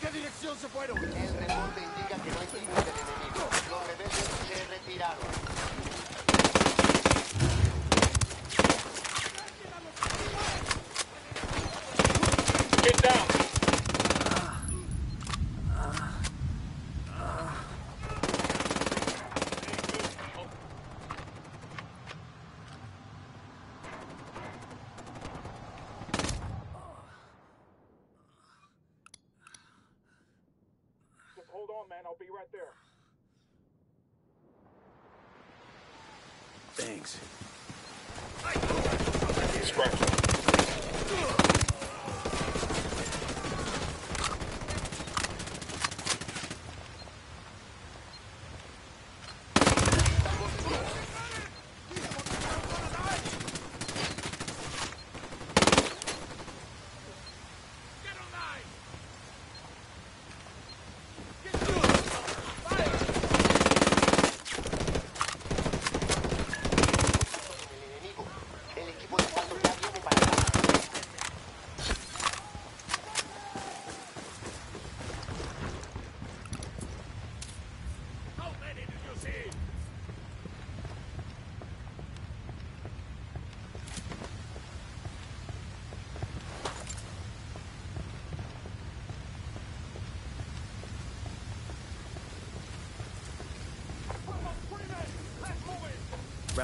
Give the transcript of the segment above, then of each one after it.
qué dirección se fueron? El reporte indica que no hay signos del enemigo. Los rebeldes se retiraron.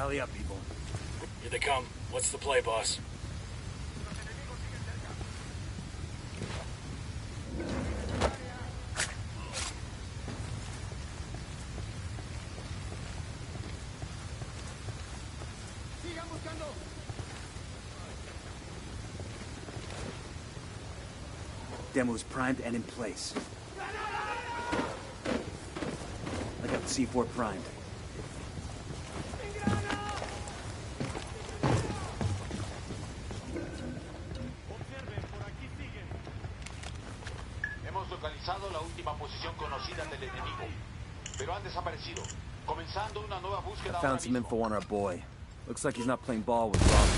Rally up, people. Here they come. What's the play, boss? Demo's primed and in place. I got the C4 primed. Posición conocida del enemigo, pero han desaparecido, comenzando una nueva búsqueda ahora Found some info on our boy. Looks like he's not playing ball with Rob.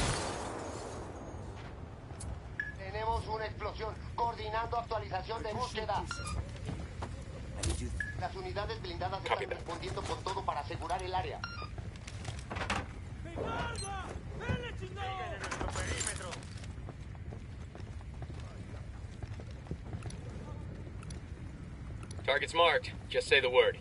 Tenemos una explosión. Coordinando actualización de búsqueda. Las unidades blindadas están respondiendo por todo para asegurar el área. Target's marked. Just say the word.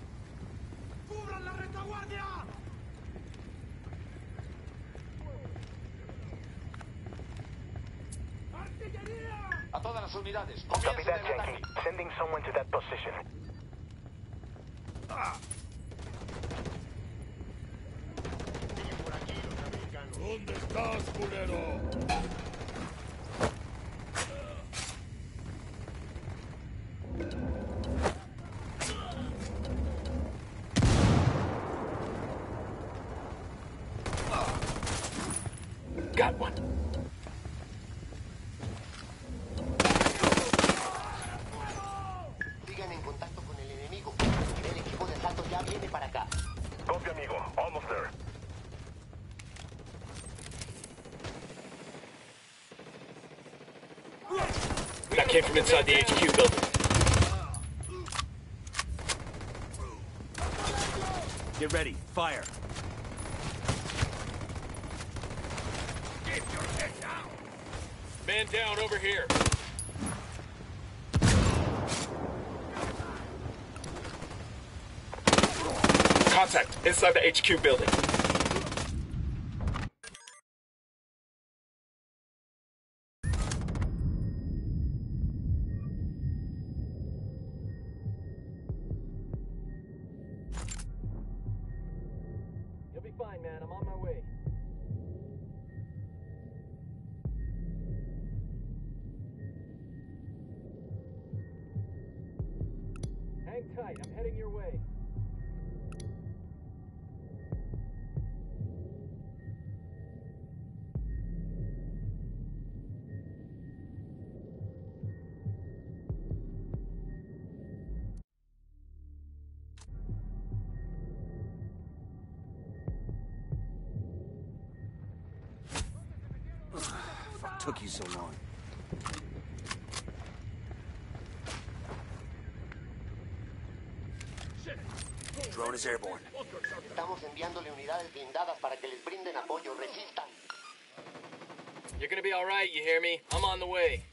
Inside the HQ building. Get ready. Fire. Man down over here. Contact inside the HQ building. Took you so long? Drone is airborne. Estamos enviándole unidades blindadas para que les brinden apoyo. Resistan. You're gonna be alright, you hear me? I'm on the way.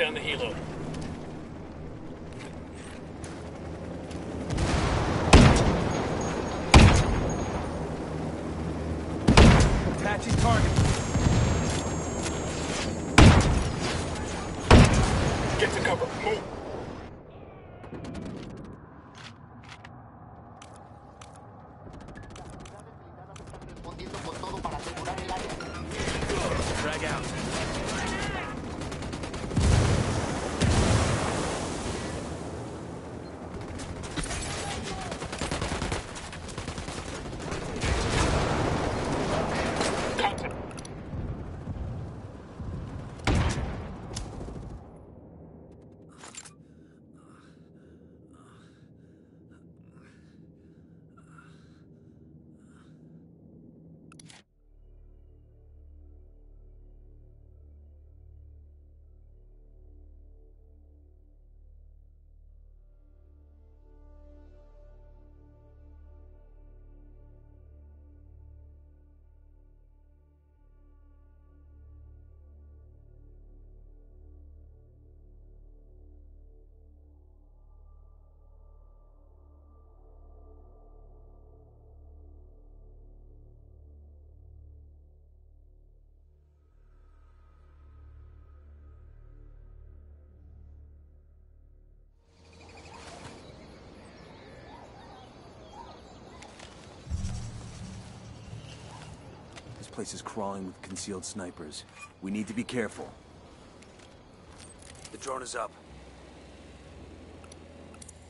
Down the helo. Attaching target. Get to cover. Move. Están respondiendo place is crawling with concealed snipers. We need to be careful. The drone is up.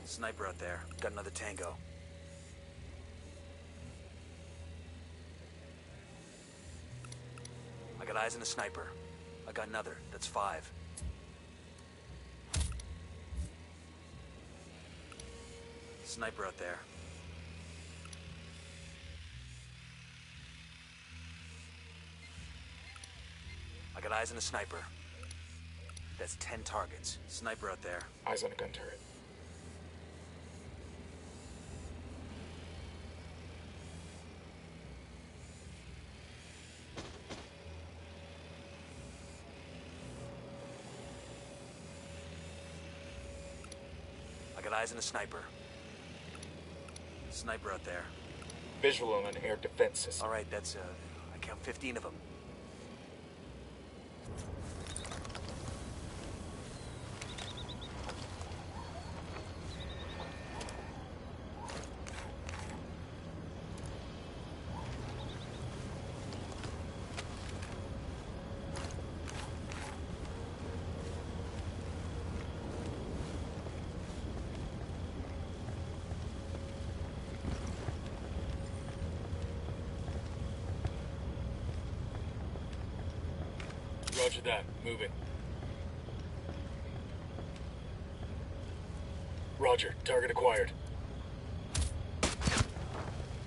Sniper out there. Got another tango. I got eyes on a sniper. I got another. That's five. Sniper out there. I got eyes on a sniper. That's ten targets. Sniper out there. Eyes on a gun turret. I got eyes on a sniper. Sniper out there. Visual on an air defense system. All right, that's, uh, I count 15 of them. That. Moving. Roger. Target acquired.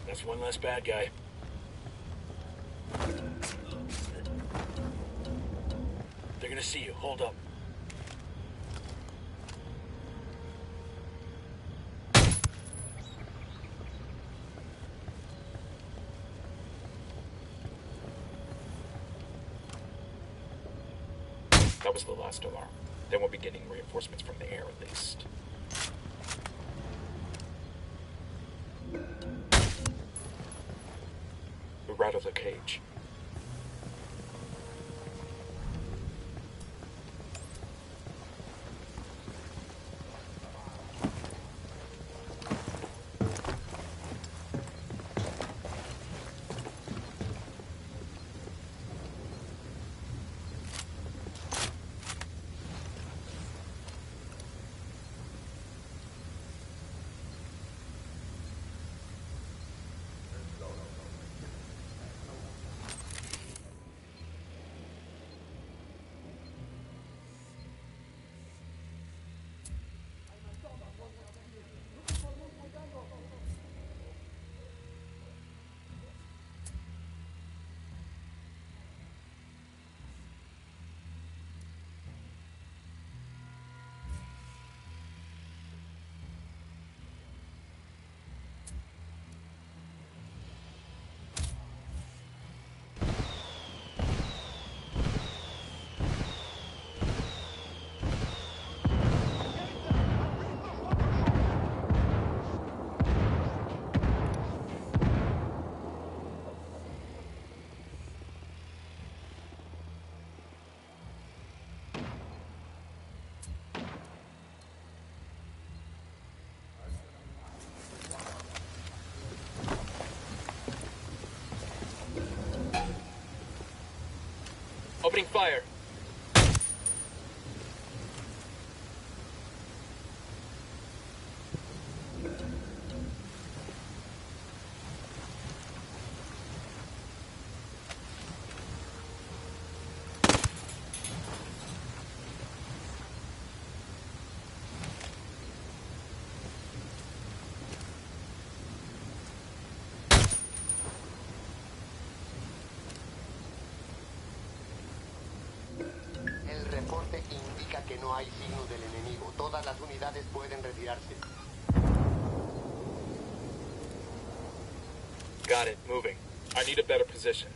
That's one less bad guy. They're gonna see you. Hold up. Alarm. Then we'll be getting reinforcements from the air at least. Of the cage. Opening fire. Unidades pueden retirarse. Got it. Moving. I need a better position.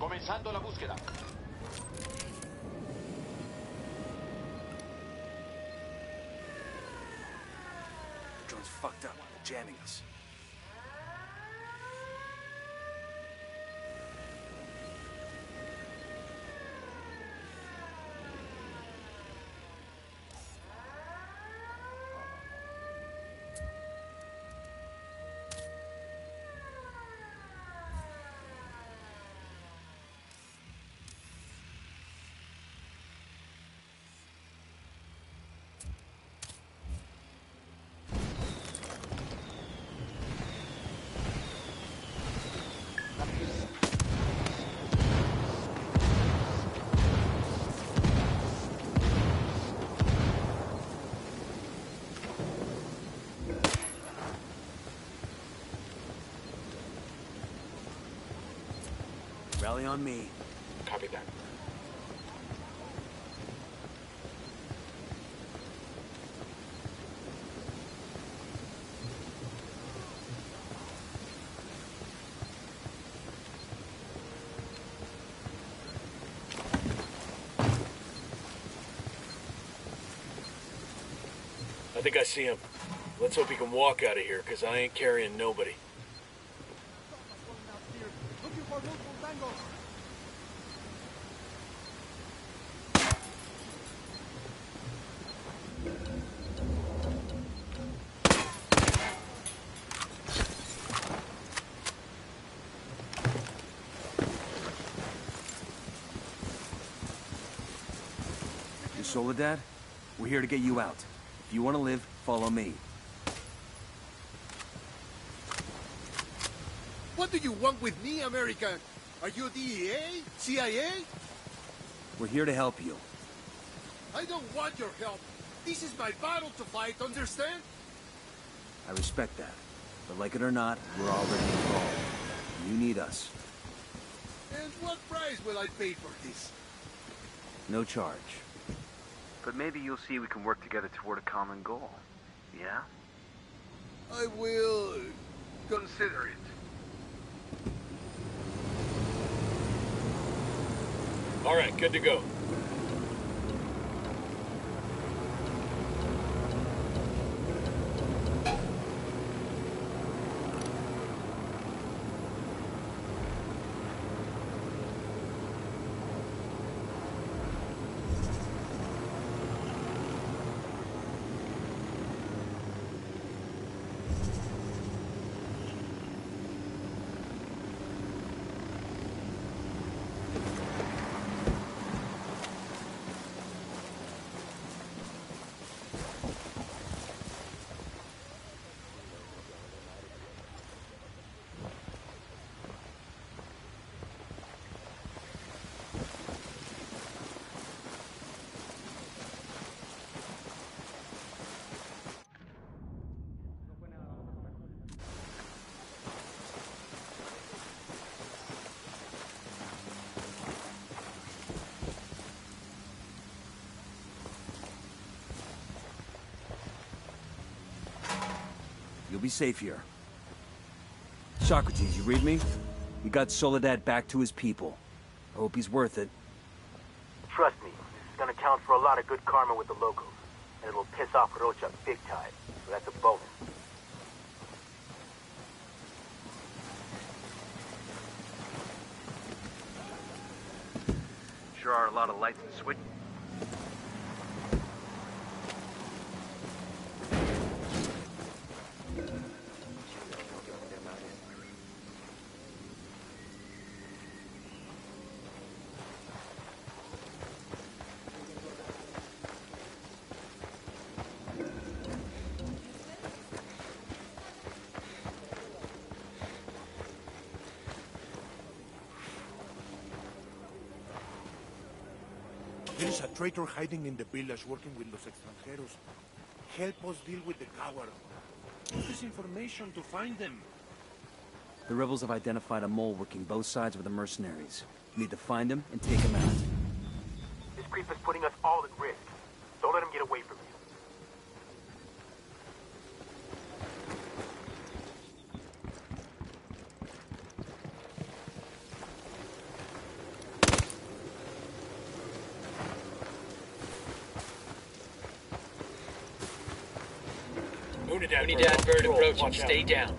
Comenzando la búsqueda. Rally on me. Copy that. I think I see him. Let's hope he can walk out of here, because I ain't carrying nobody. You Soledad? We're here to get you out. If you want to live, follow me. What do you want with me, American? Are you DEA? CIA? We're here to help you. I don't want your help. This is my battle to fight, understand? I respect that. But like it or not, we're already involved. You need us. And what price will I pay for this? No charge. But maybe you'll see we can work together toward a common goal. Yeah? I will consider it. All right, good to go. You'll be safe here. Socrates, you read me? We got Soledad back to his people. I hope he's worth it. Trust me, this is gonna count for a lot of good karma with the locals. And it'll piss off Rocha big time. So that's a bonus. Sure are a lot of lights and switch. There is a traitor hiding in the village working with los extranjeros. Help us deal with the coward. Use this information to find them. The rebels have identified a mole working both sides with the mercenaries. We need to find him and take him out. This creep is putting us all at risk. Don't let him get away from you. Need to advert approaching. Stay down.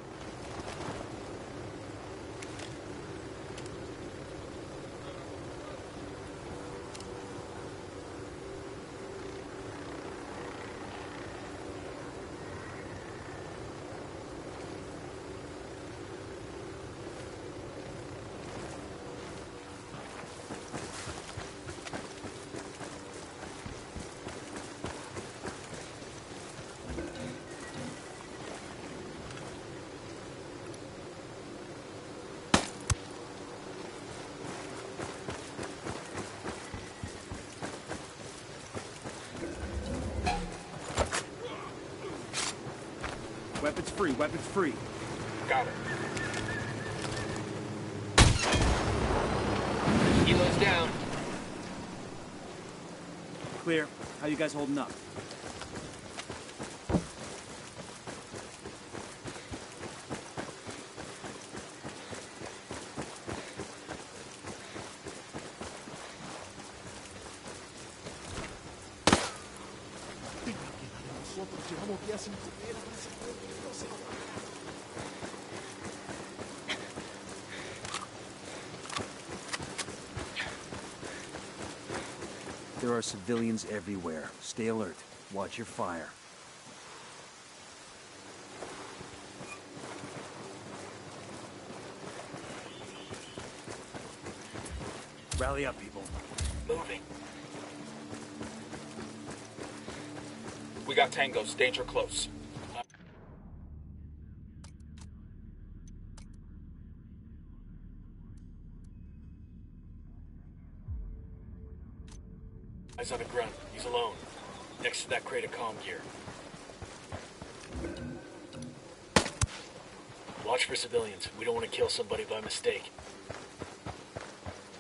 Weapons free, weapons free. Got her. Kilo's down. Clear. How you guys holding up? Are civilians everywhere. Stay alert. Watch your fire. Rally up, people. Moving. We got tangos. Danger close. Eyes on the grunt. He's alone. Next to that crate of comm gear. Watch for civilians. We don't want to kill somebody by mistake.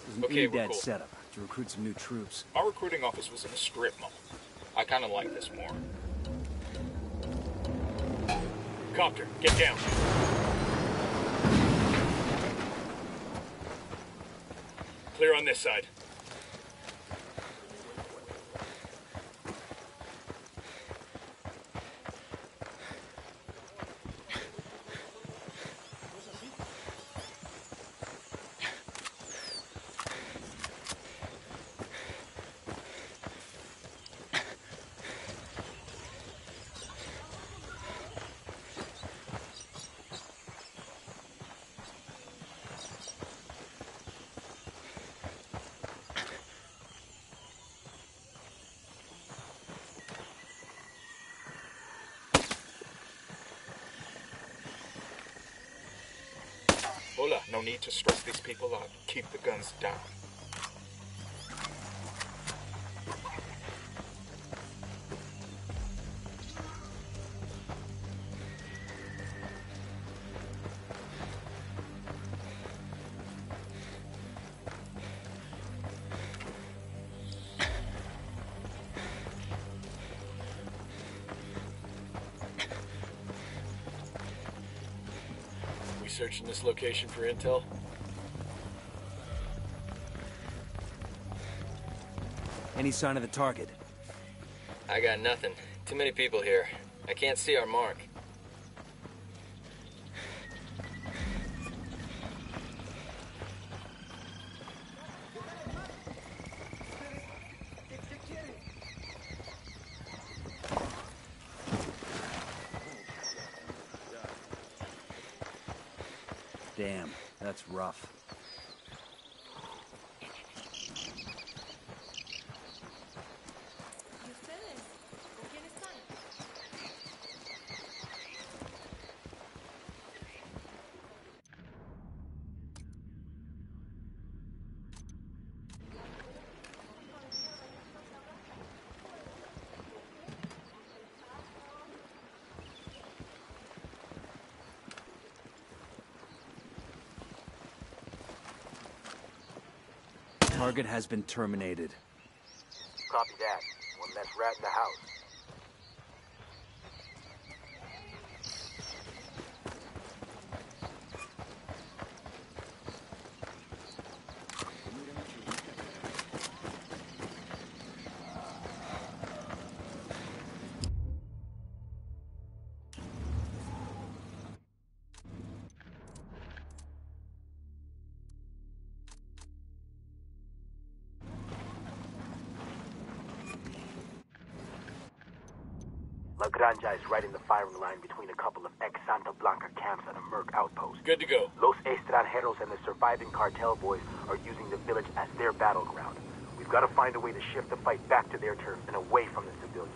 There's an Okay, we're cool. setup to recruit some new troops. Our recruiting office was in a strip mall. I kind of like this more. Copter, get down. Clear on this side. Hola, no need to stress these people out. Keep the guns down. Searching this location for intel? Any sign of the target? I got nothing. Too many people here. I can't see our mark. Rough. Target has been terminated. Copy that. One less rat in the house. Firing line between a couple of ex-Santa Blanca camps and a Merc outpost. Good to go. Los Extranjeros and the surviving cartel boys are using the village as their battleground. We've got to find a way to shift the fight back to their turf and away from the civilians.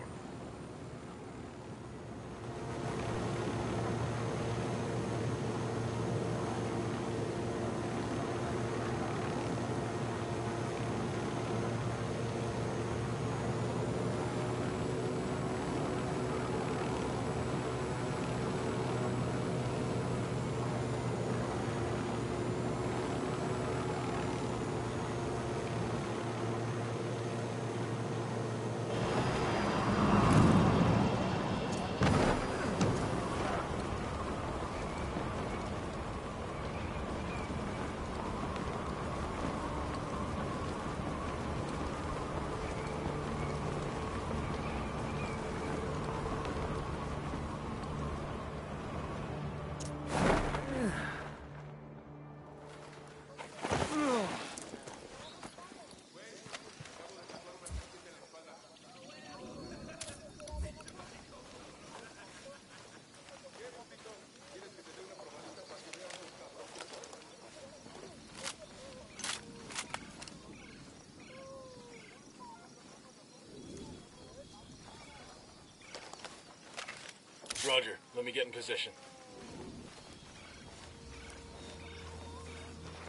Roger. Let me get in position.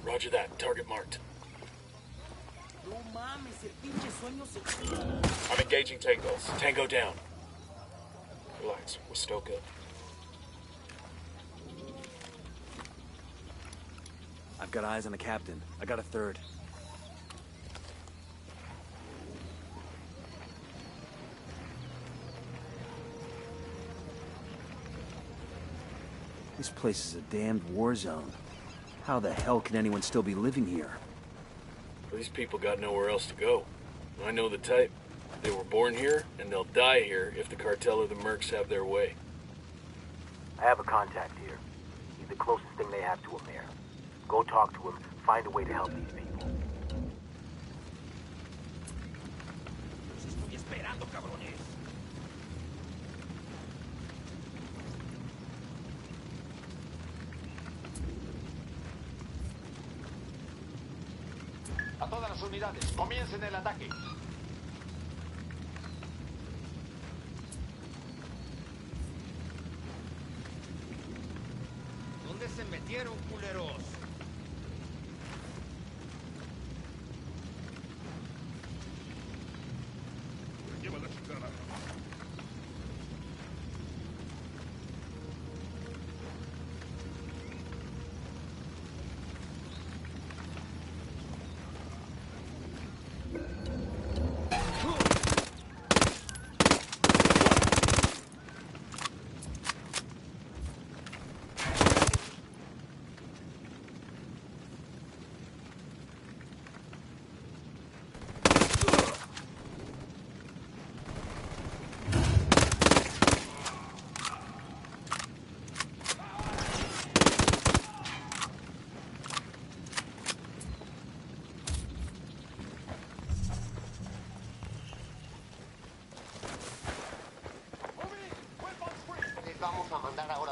Roger that. Target marked. I'm engaging tangos. Tango down. Relax. We're still good. I've got eyes on the captain. I got a third. This place is a damned war zone. How the hell can anyone still be living here? These people got nowhere else to go. I know the type. They were born here, and they'll die here if the cartel or the mercs have their way. I have a contact here. He's the closest thing they have to a mayor. Go talk to him, find a way to help these people.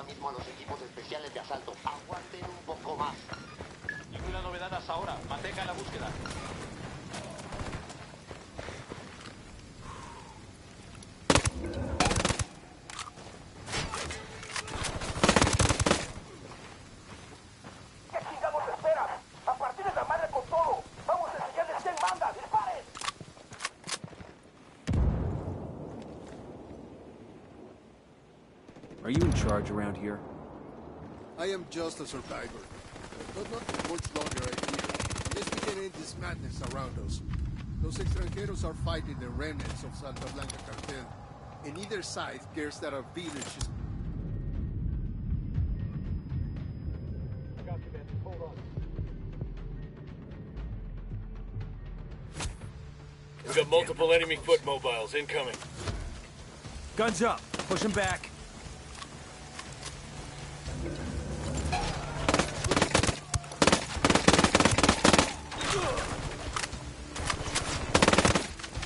Mismo a los equipos especiales de asalto. Charge around here? I am just a survivor. But not for much longer, I fear. Unless we can end this madness around us. Los extranjeros are fighting the remnants of Santa Blanca cartel. And either side cares that our village is... I got you, man. Hold on. We've got multiple enemy foot mobiles incoming. Guns up. Push them back.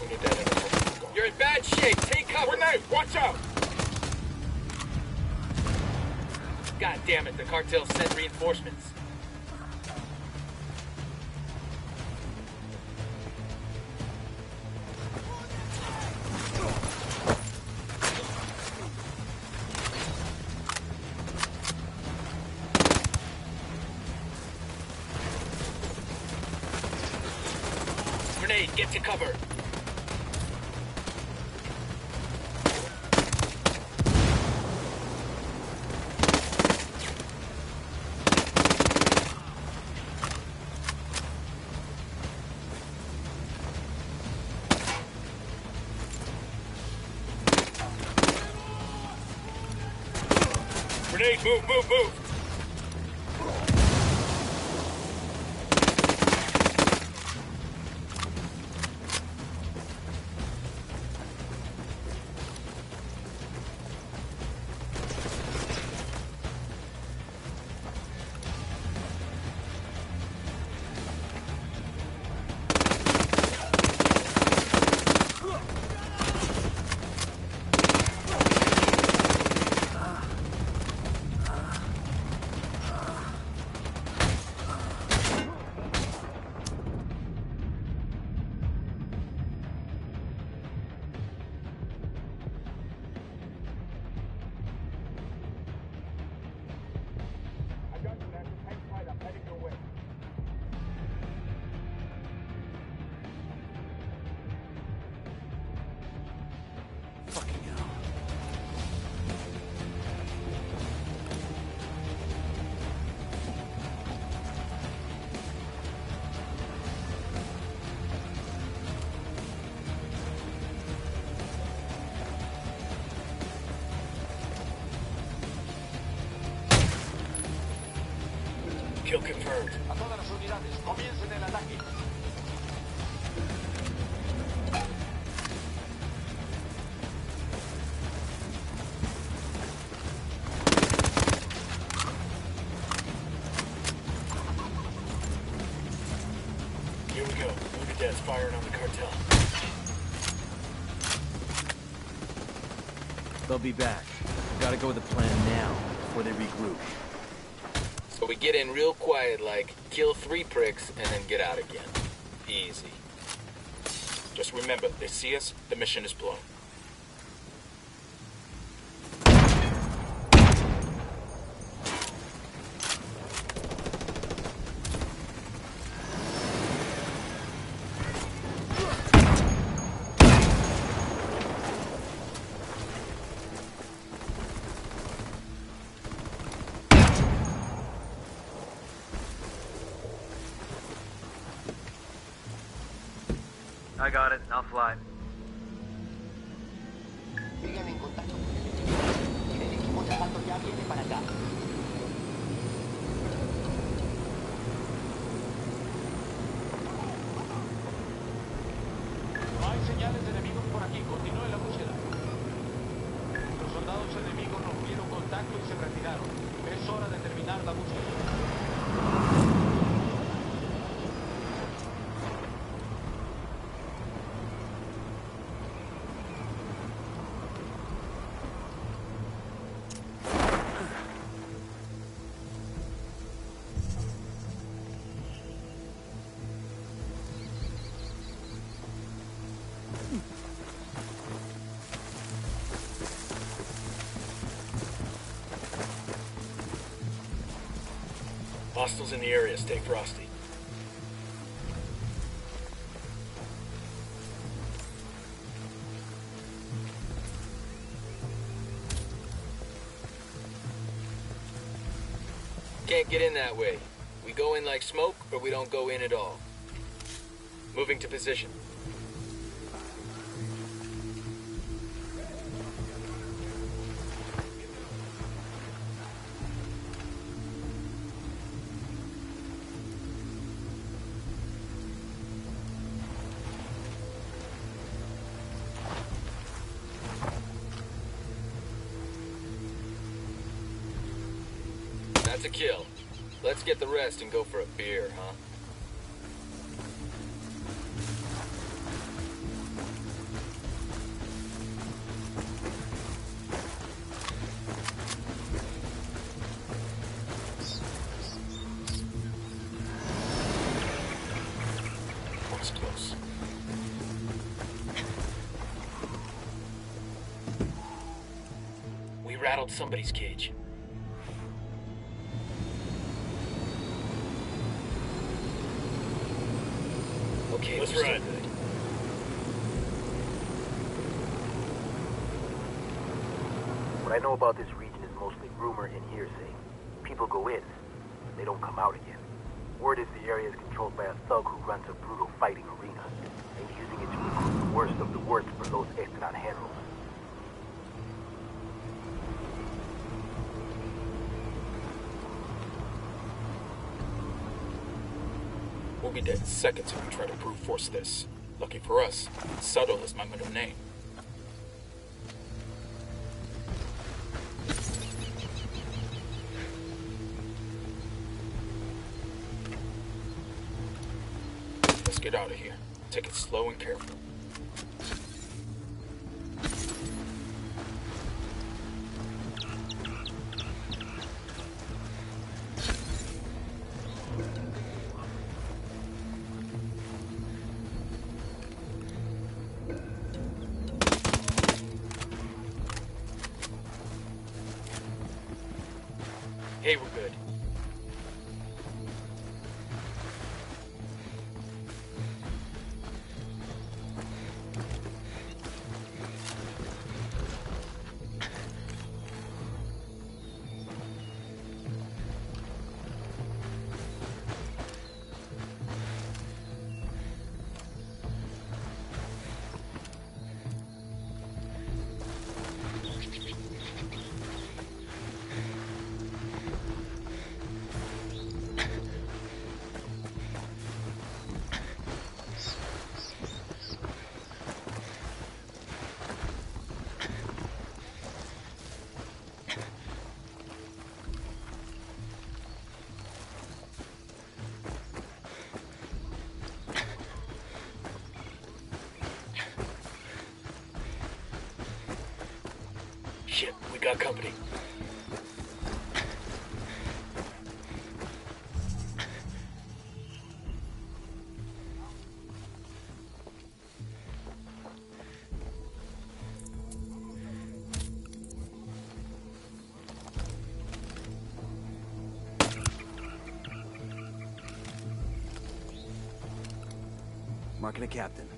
We need that enemy. You're in bad shape. Take cover. Grenade! Watch out! God damn it, the cartel sent reinforcements. Grenade, move, move, move. Be back. We Gotta go with the plan now, before they regroup. So we get in real quiet like, kill three pricks, and then get out again. Easy. Just remember, they see us, the mission is blown. Hostiles in the area. Stay frosty. Can't get in that way. We go in like smoke, or we don't go in at all. Moving to position. rest and go for a beer, huh? somebody's cage. Okay, Let's ride. What I know about this region is mostly rumor and hearsay. People go in, they don't come out again. Word is the area is controlled by a thug who runs a brutal fighting arena, and using it to recruit the worst of the worst for those Los Extranjeros. Be dead in seconds if we try to brute force this. Lucky for us, Subtle is my middle name. Let's get out of here. Take it slow and careful. Marking a captain.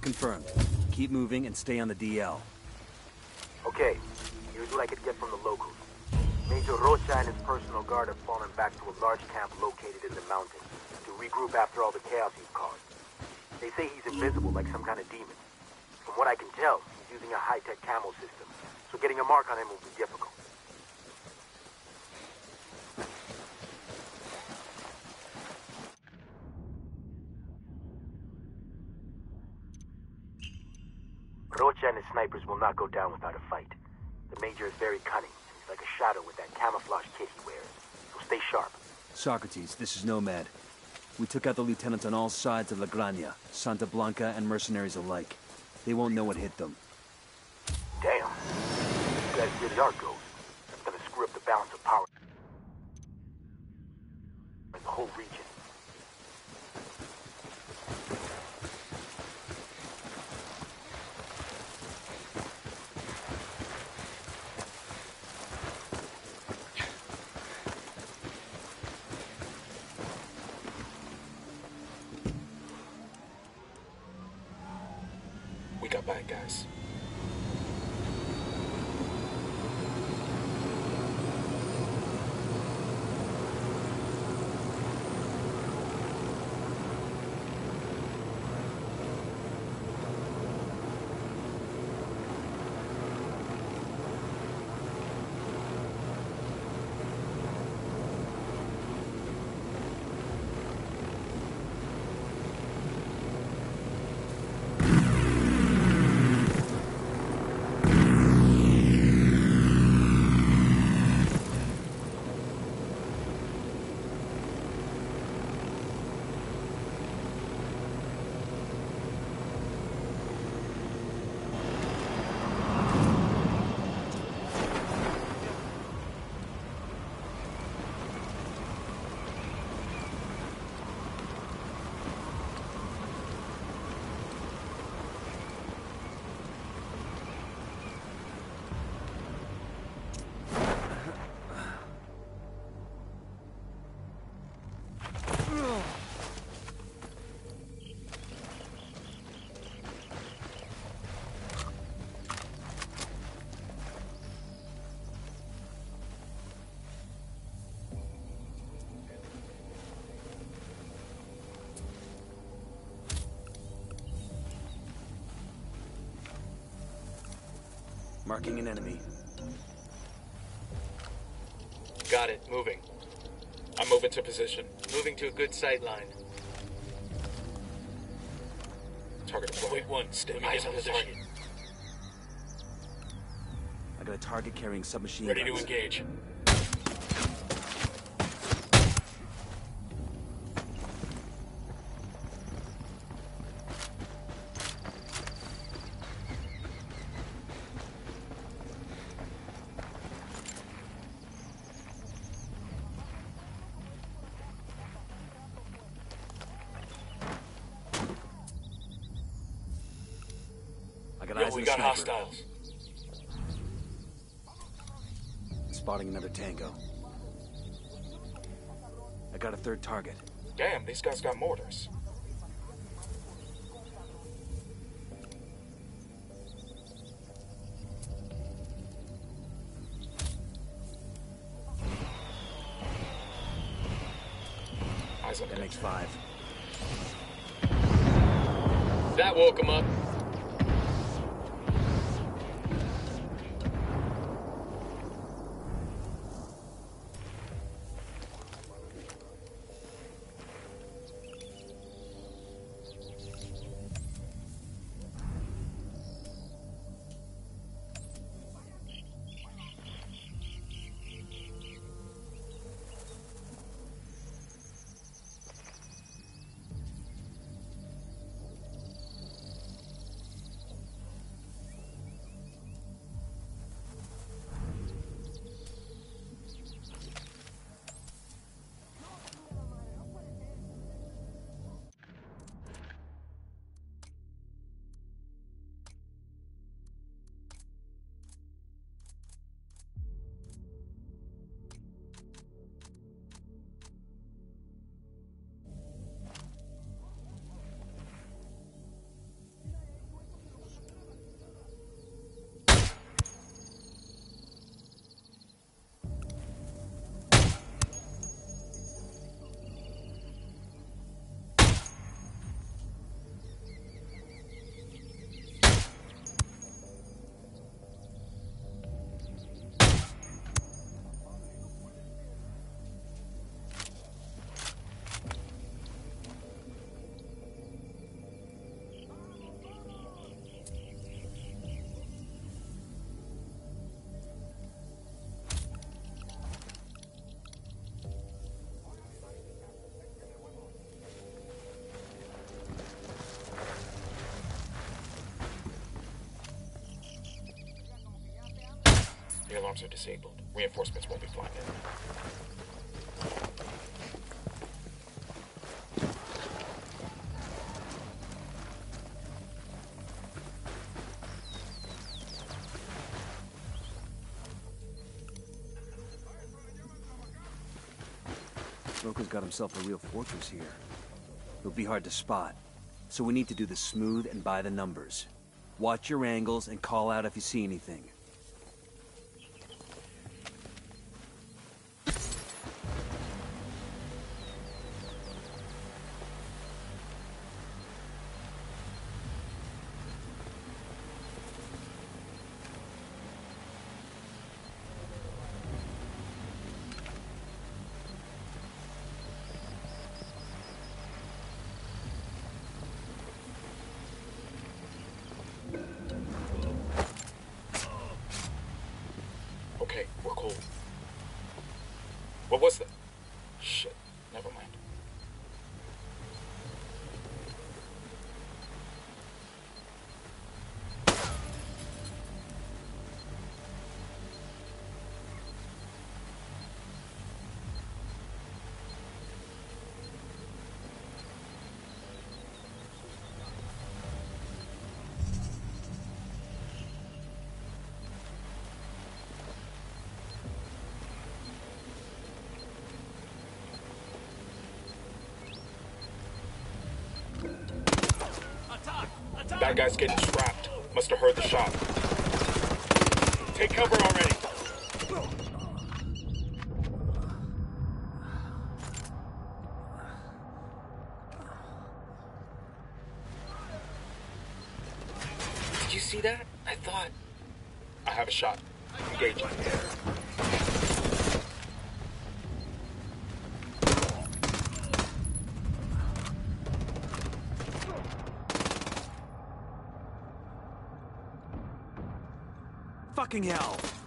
Confirmed. Keep moving and stay on the DL. Okay, here's what I could get from the locals. Major Rocha and his personal guard have fallen back to a large camp located in the mountains to regroup after all the chaos he's caused. They say he's invisible like some kind of demon. From what I can tell, he's using a high-tech camo system, so getting a mark on him will be difficult. Rocha and his snipers will not go down without a fight. The Major is very cunning, and he's like a shadow with that camouflage kit he wears. So stay sharp. Socrates, this is Nomad. We took out the lieutenants on all sides of La Granja, Santa Blanca, and mercenaries alike. They won't know what hit them. Damn. You guys really are ghosts. Marking an enemy. Got it. Moving. I'm moving to position. Moving to a good sight line. Target deployed. One, stay Eyes on the position. target. I got a target carrying submachine Ready to engage. I got Yo, eyes we on a got sniper. hostiles. Spotting another tango. I got a third target. Damn, these guys got mortars. The alarms are disabled. Reinforcements won't be flying in. Smoker's got himself a real fortress here. It'll be hard to spot. So we need to do this smooth and by the numbers. Watch your angles and call out if you see anything. That guy's getting strapped. Must have heard the shot. Take cover already. Did you see that? I thought. I have a shot. Engage. Fucking hell!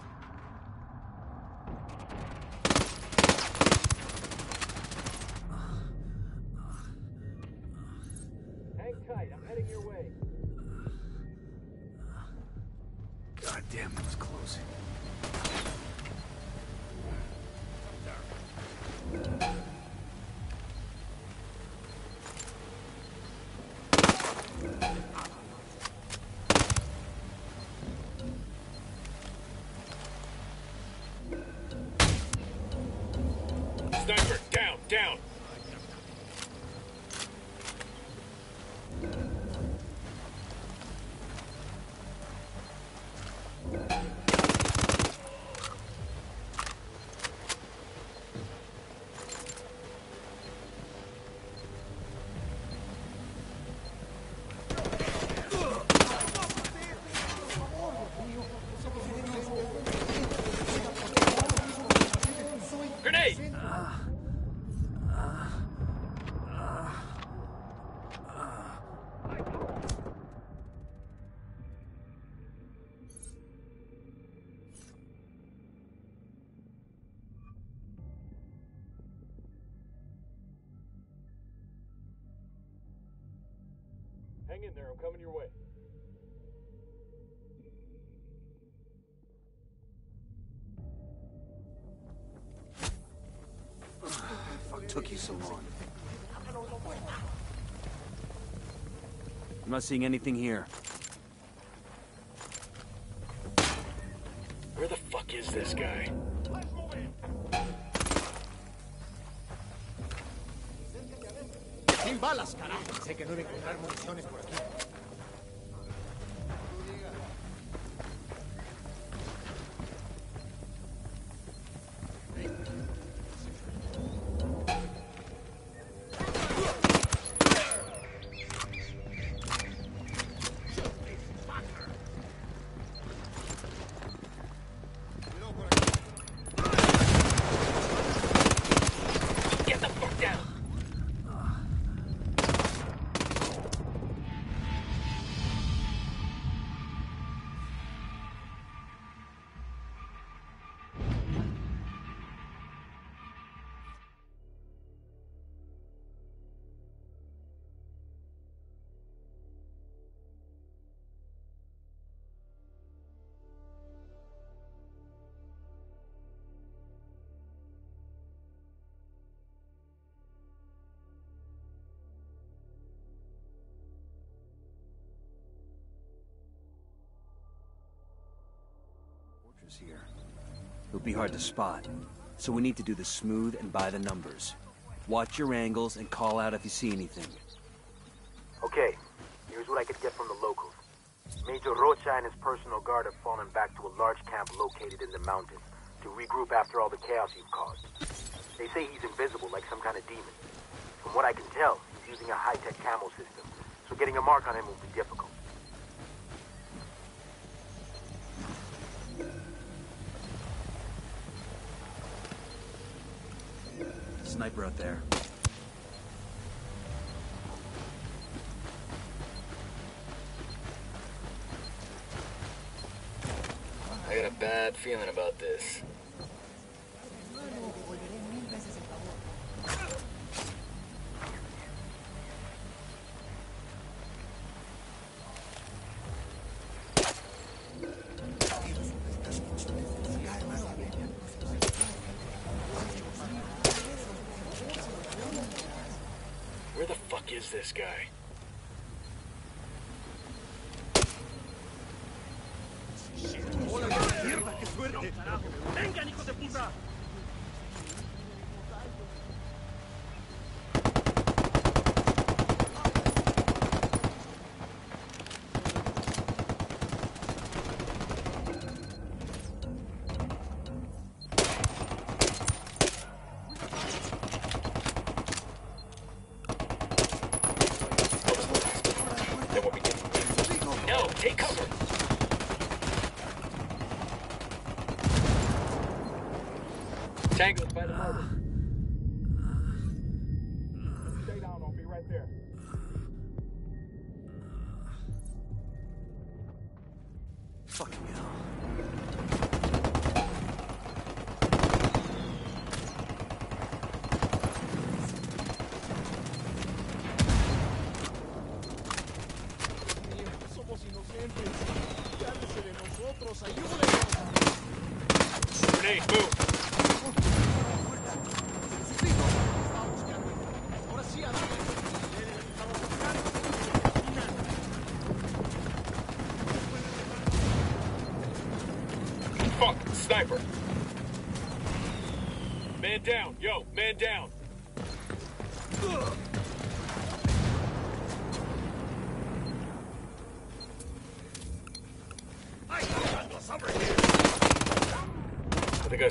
Took you so long? I'm not seeing anything here. Where the fuck is this guy? Sin balas, carajo. Sé que no iba a encontrar municiones por aquí. Fortress here. It'll be hard to spot, so we need to do this smooth and by the numbers. Watch your angles and call out if you see anything. Okay, here's what I could get from the locals. Major Rocha and his personal guard have fallen back to a large camp located in the mountains to regroup after all the chaos you've caused. They say he's invisible like some kind of demon. From what I can tell, he's using a high-tech camo system, so getting a mark on him will be difficult. Sniper out there. I got a bad feeling about this.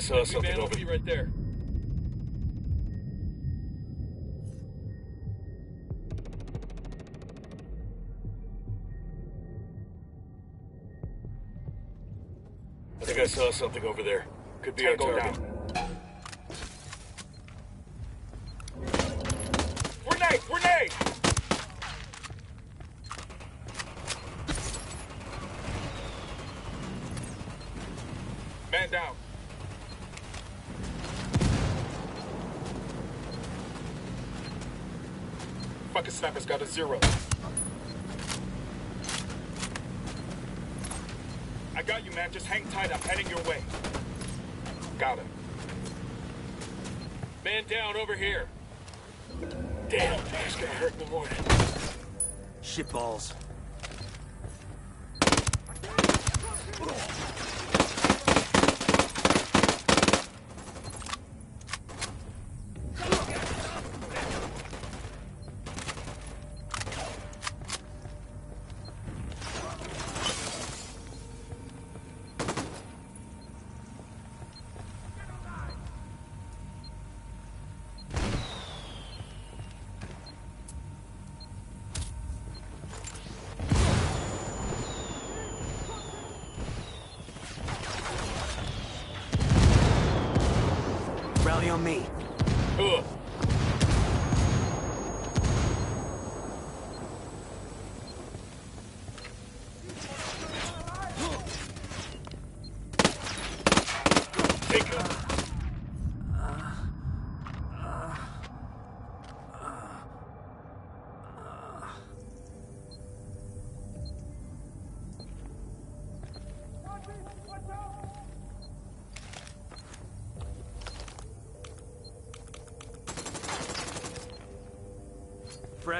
I think I saw something over right there. I think I saw something over there. Could be our Tango target. down. Grenade, grenade! Man down. Fucking sniper's got a zero.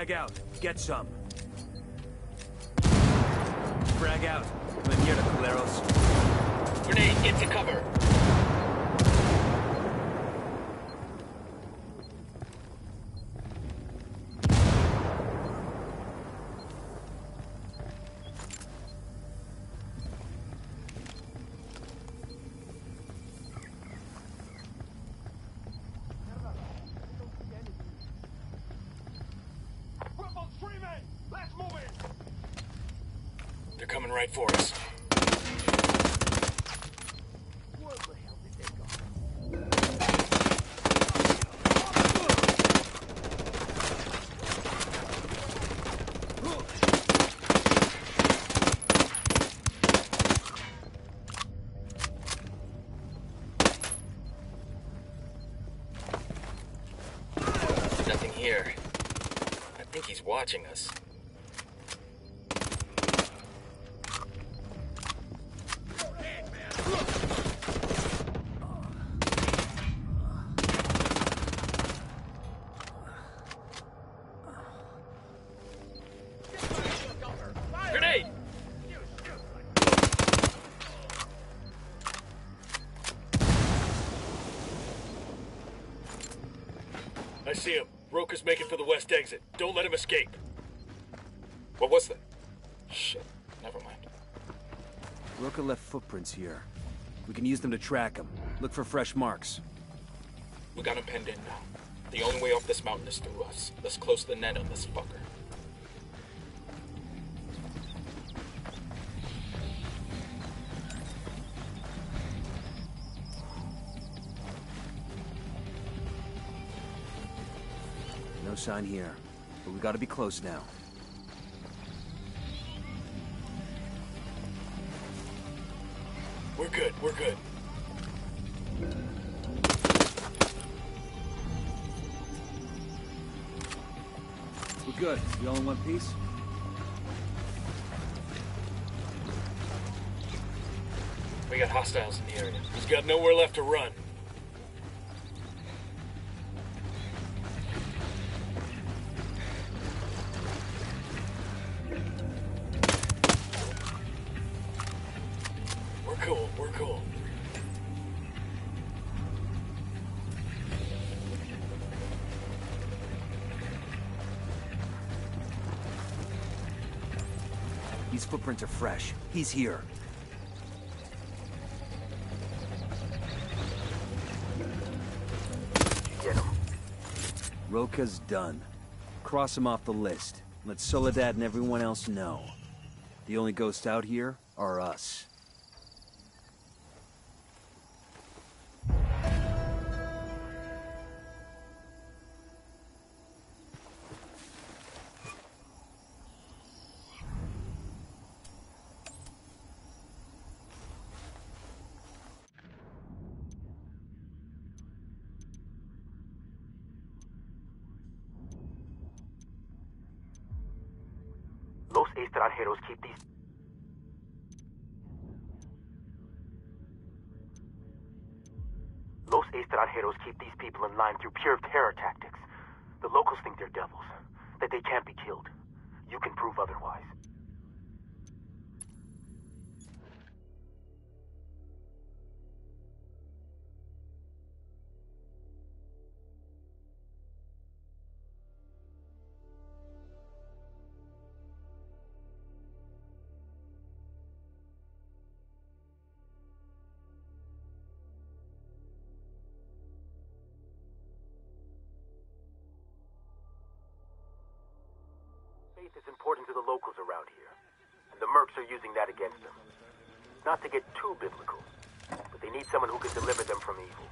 Frag out. Get some. For us. Nothing here. I think he's watching us. I see him. Rocha's making for the west exit. Don't let him escape. What was that? Shit. Never mind. Rocha left footprints here. We can use them to track him. Look for fresh marks. We got him penned in now. The only way off this mountain is through us. Let's close the net on this fucker. Sign here. But we gotta be close now. We're good, we're good. We're good. We all in one piece? We got hostiles in the area. He's got nowhere left to run. Footprints are fresh. He's here. Get him. Rocha's done. Cross him off the list. Let Soledad and everyone else know. The only ghosts out here are us. Extranjeros keep these. Los extranjeros keep these people in line through pure terror tactics. The locals think they're devils, that they can't be killed. You can prove otherwise. Are using that against them. Not to get too biblical, but they need someone who can deliver them from evil.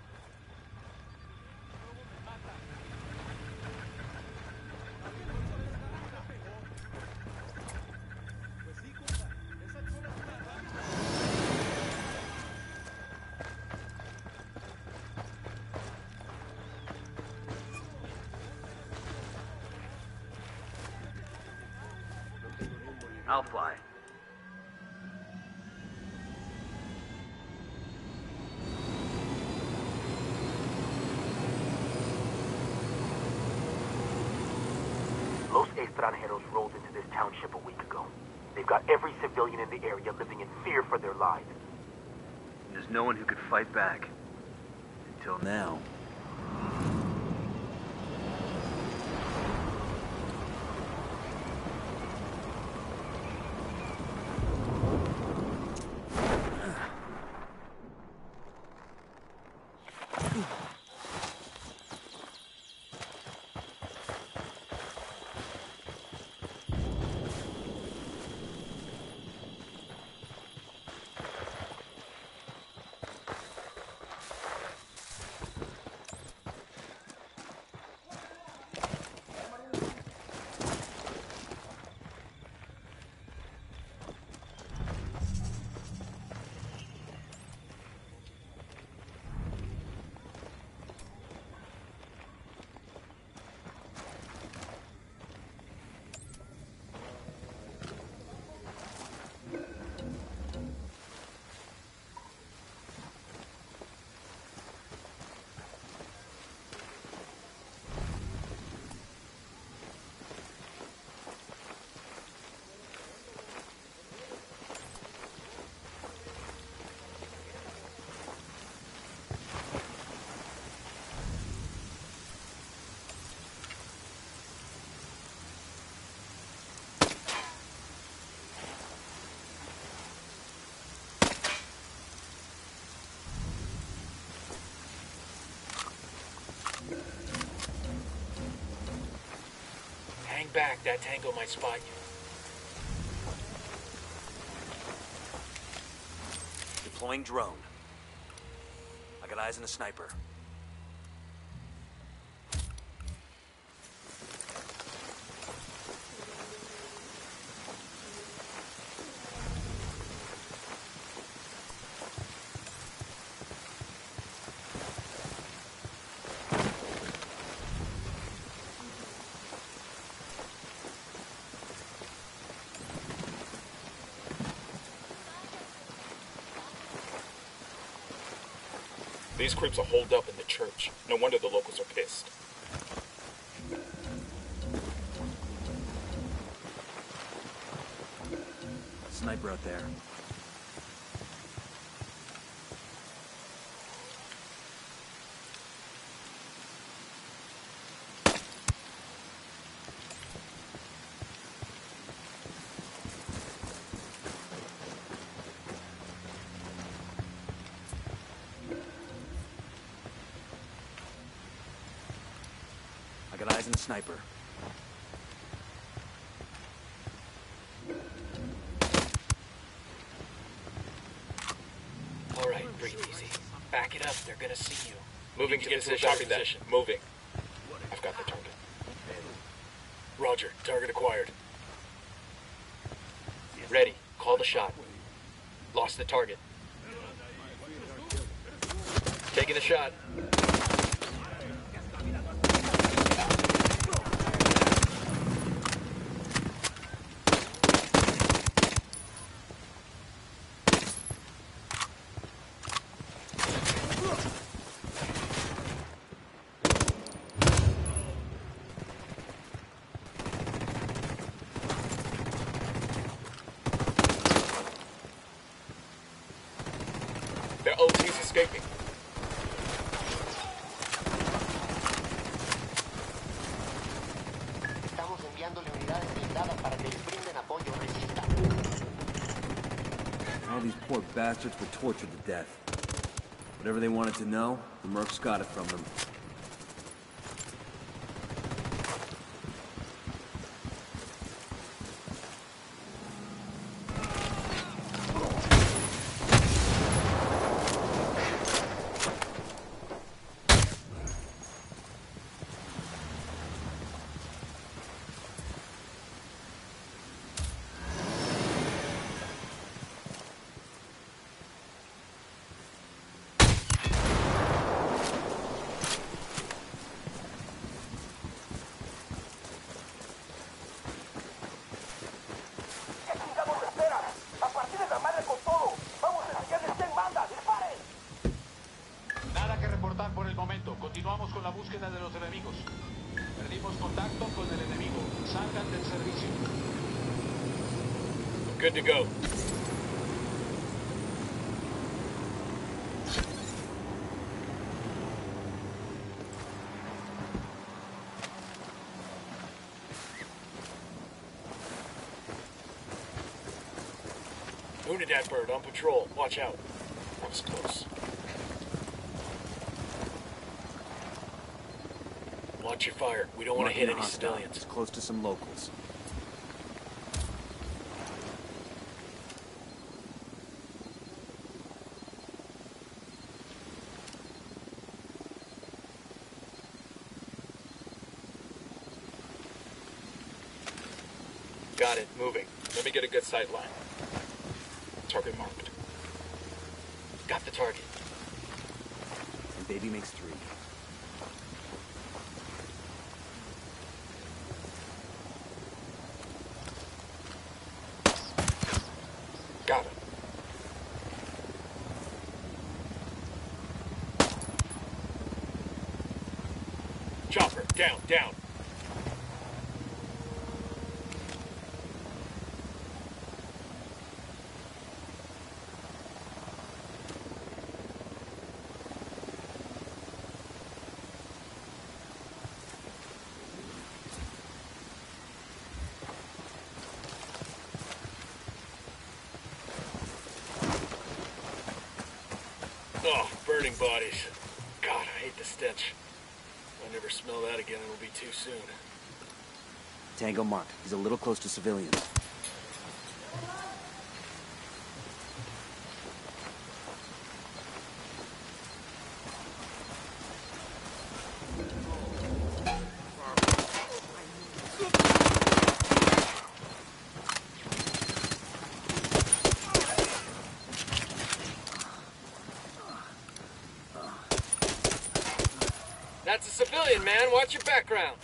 I'll fly. Los extranjeros rolled into this township a week ago. They've got every civilian in the area living in fear for their lives. There's no one who could fight back. Until now. Hang back, that tango might spot you. Deploying drone. I got eyes on a sniper. Creeps are holed up in the church. No wonder the locals are pissed. Sniper out there. Sniper. All right, breathe easy. Back it up. They're gonna see you. Moving Need to get position. a Copy better position. Moving. I've got the target. Roger. Target acquired. Ready. Call the shot. Lost the target. Taking the shot. Their OT's escaping. Estamos enviándole unidades blindadas para que les brinden apoyo. Resista. All these poor bastards were tortured to death. Whatever they wanted to know, the mercs got it from them. Bird on patrol. Watch out. That was close. Watch your fire. We don't want to hit any civilians. It's close to some locals. Got it. Moving. Let me get a good sight line. Target marked. Got the target. And baby makes three. Got it. Chopper. Down. Down. Oh, burning bodies. God, I hate the stench. Smell that again, it'll be too soon. Tango Mark. He's a little close to civilians. Man, watch your background.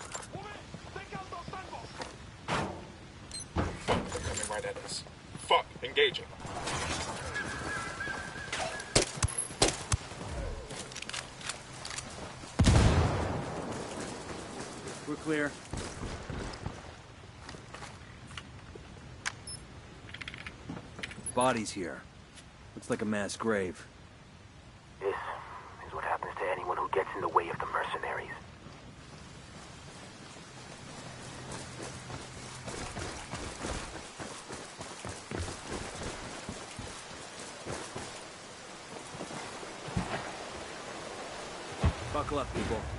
They're coming right at us. Fuck, engaging. We're clear. Bodies here. Looks like a mass grave. Up, people.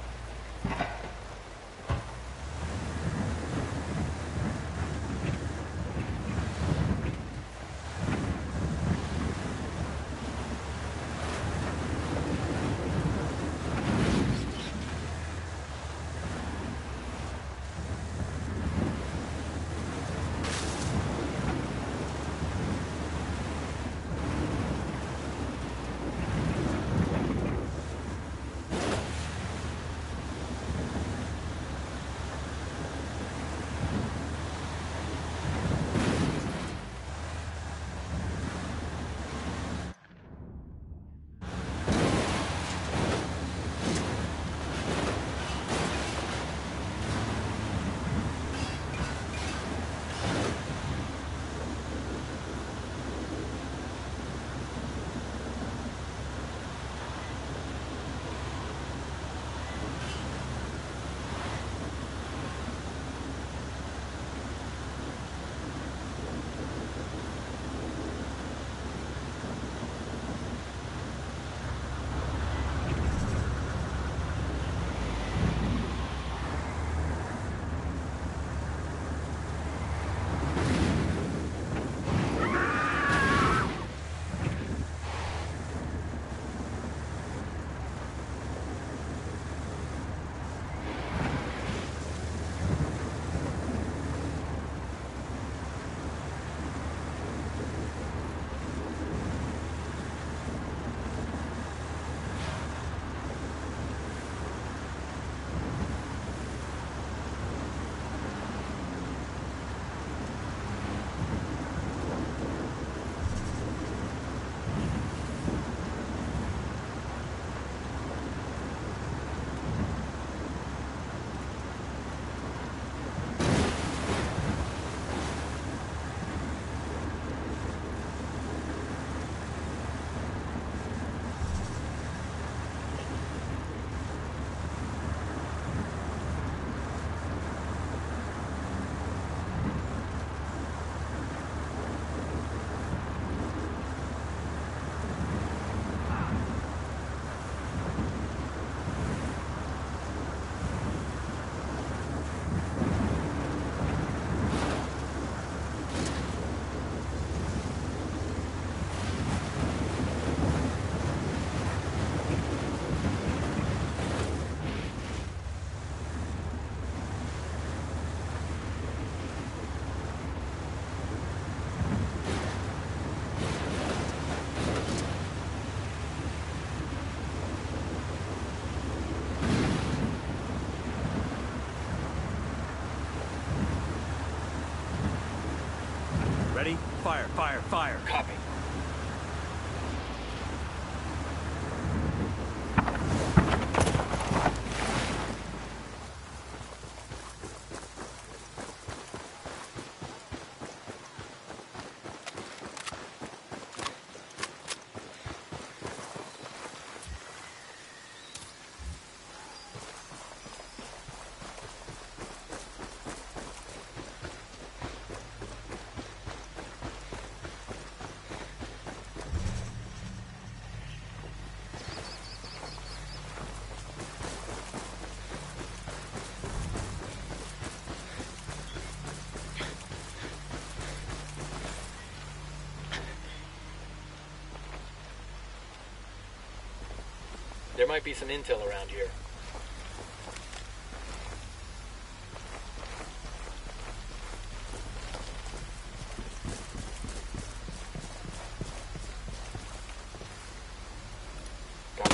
There might be some intel around here.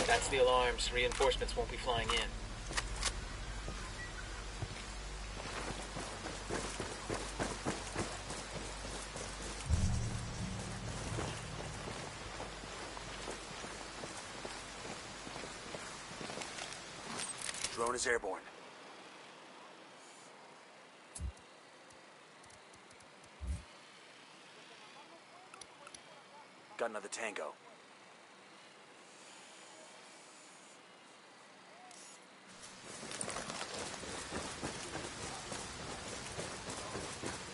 That's the alarms. Reinforcements won't be flying in. was airborne. Got another tango.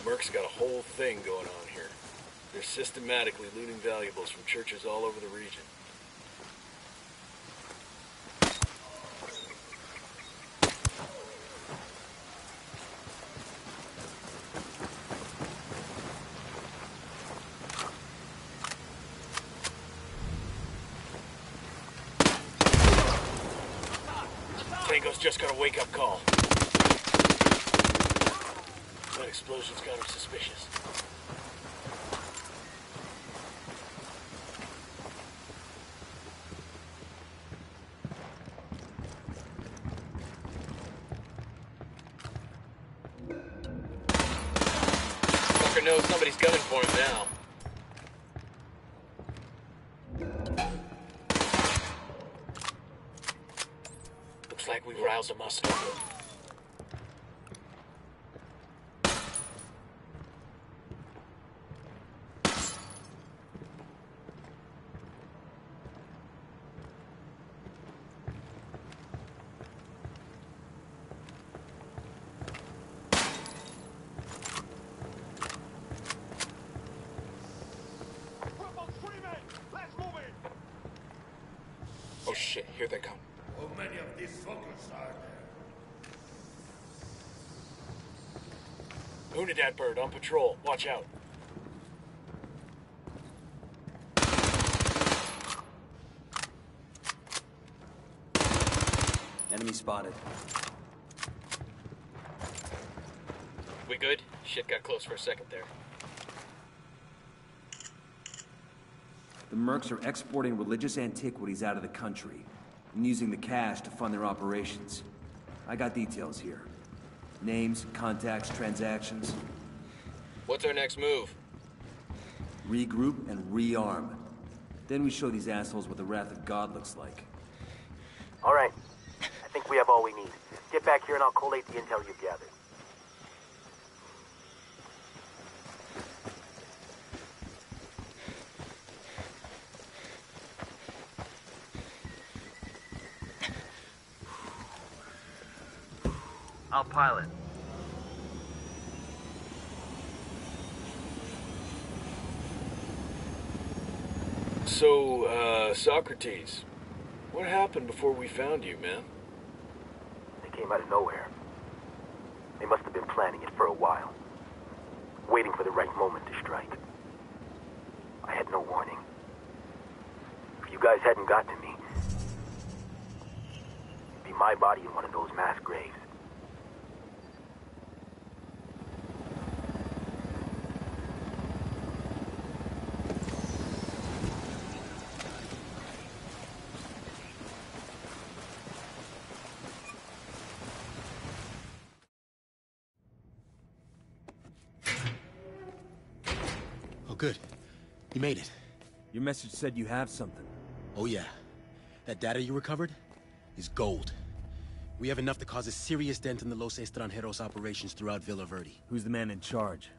Merc's got a whole thing going on here. They're systematically looting valuables from churches all over the region. Call. That explosion's got him suspicious. Fucker knows somebody's gunning for him now. Looks like we've roused him up. Oh shit, here they come. How many of these fuckers are there? Unidad bird on patrol. Watch out. Enemy spotted. We good? Shit got close for a second there. The mercs are exporting religious antiquities out of the country and using the cash to fund their operations. I got details here. Names, contacts, transactions. What's our next move? Regroup and rearm. Then we show these assholes what the wrath of God looks like. All right. I think we have all we need. Get back here and I'll collate the intel you've gathered. Pilot. So, uh, Socrates, what happened before we found you, man? They came out of nowhere. They must have been planning it for a while. Waiting for the right moment to strike. I had no warning. If you guys hadn't got to me, it'd be my body in one of those mass graves. You made it. Your message said you have something. Oh, yeah. That data you recovered is gold. We have enough to cause a serious dent in the Los Extranjeros operations throughout Villa Verde. Who's the man in charge?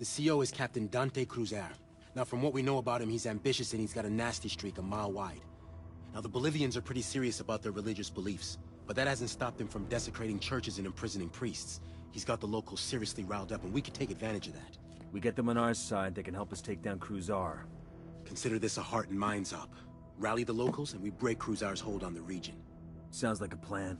The CO is Captain Dante Cruzar. Now, from what we know about him, he's ambitious and he's got a nasty streak a mile wide. Now, the Bolivians are pretty serious about their religious beliefs, but that hasn't stopped him from desecrating churches and imprisoning priests. He's got the locals seriously riled up, and we could take advantage of that. We get them on our side, they can help us take down Cruzar. Consider this a heart and minds up. Rally the locals, and we break Cruzar's hold on the region. Sounds like a plan.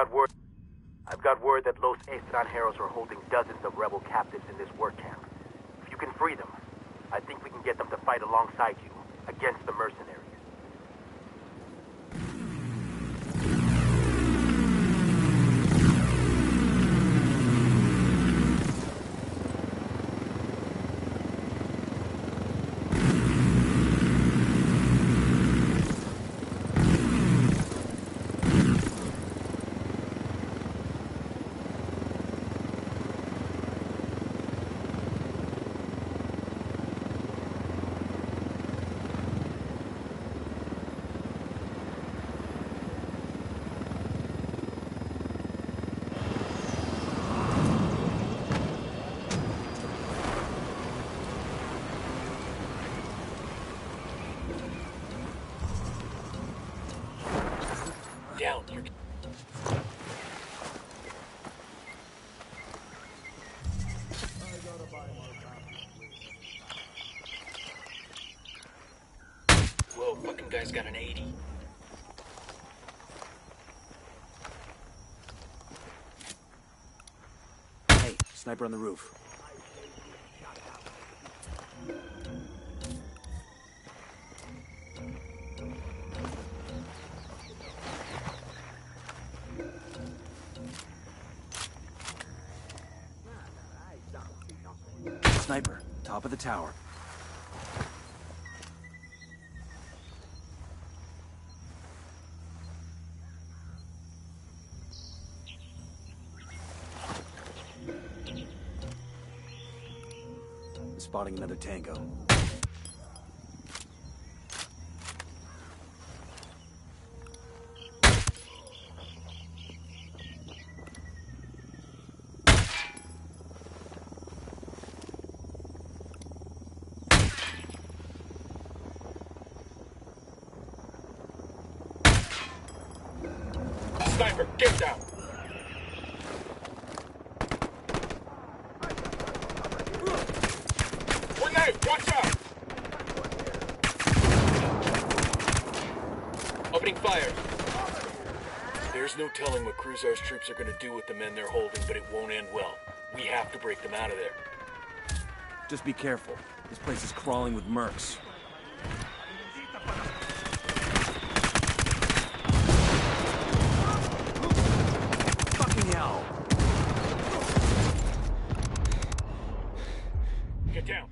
Got word. I've got word that Los Extranjeros are holding dozens of rebel captives in this work camp. If you can free them, I think we can get them to fight alongside you against the mercenaries. Sniper on the roof. Sniper, top of the tower. Spotting another tango. Sniper, get down! Grenade, watch out! Opening fire. There's no telling what Cruzar's troops are gonna do with the men they're holding, but it won't end well. We have to break them out of there. Just be careful. This place is crawling with mercs. Fucking hell! Get down.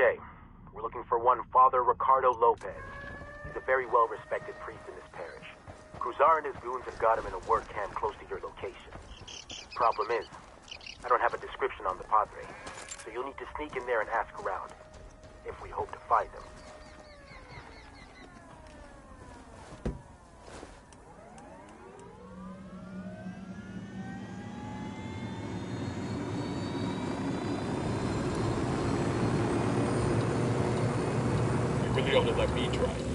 Okay, we're looking for one Father Lopez. He's a very well-respected priest in this parish. Cruzar and his goons have got him in a work camp close to your location. Problem is, I don't have a description on the Padre, so you'll need to sneak in there and ask around, if we hope to find him. Really ought to let me drive.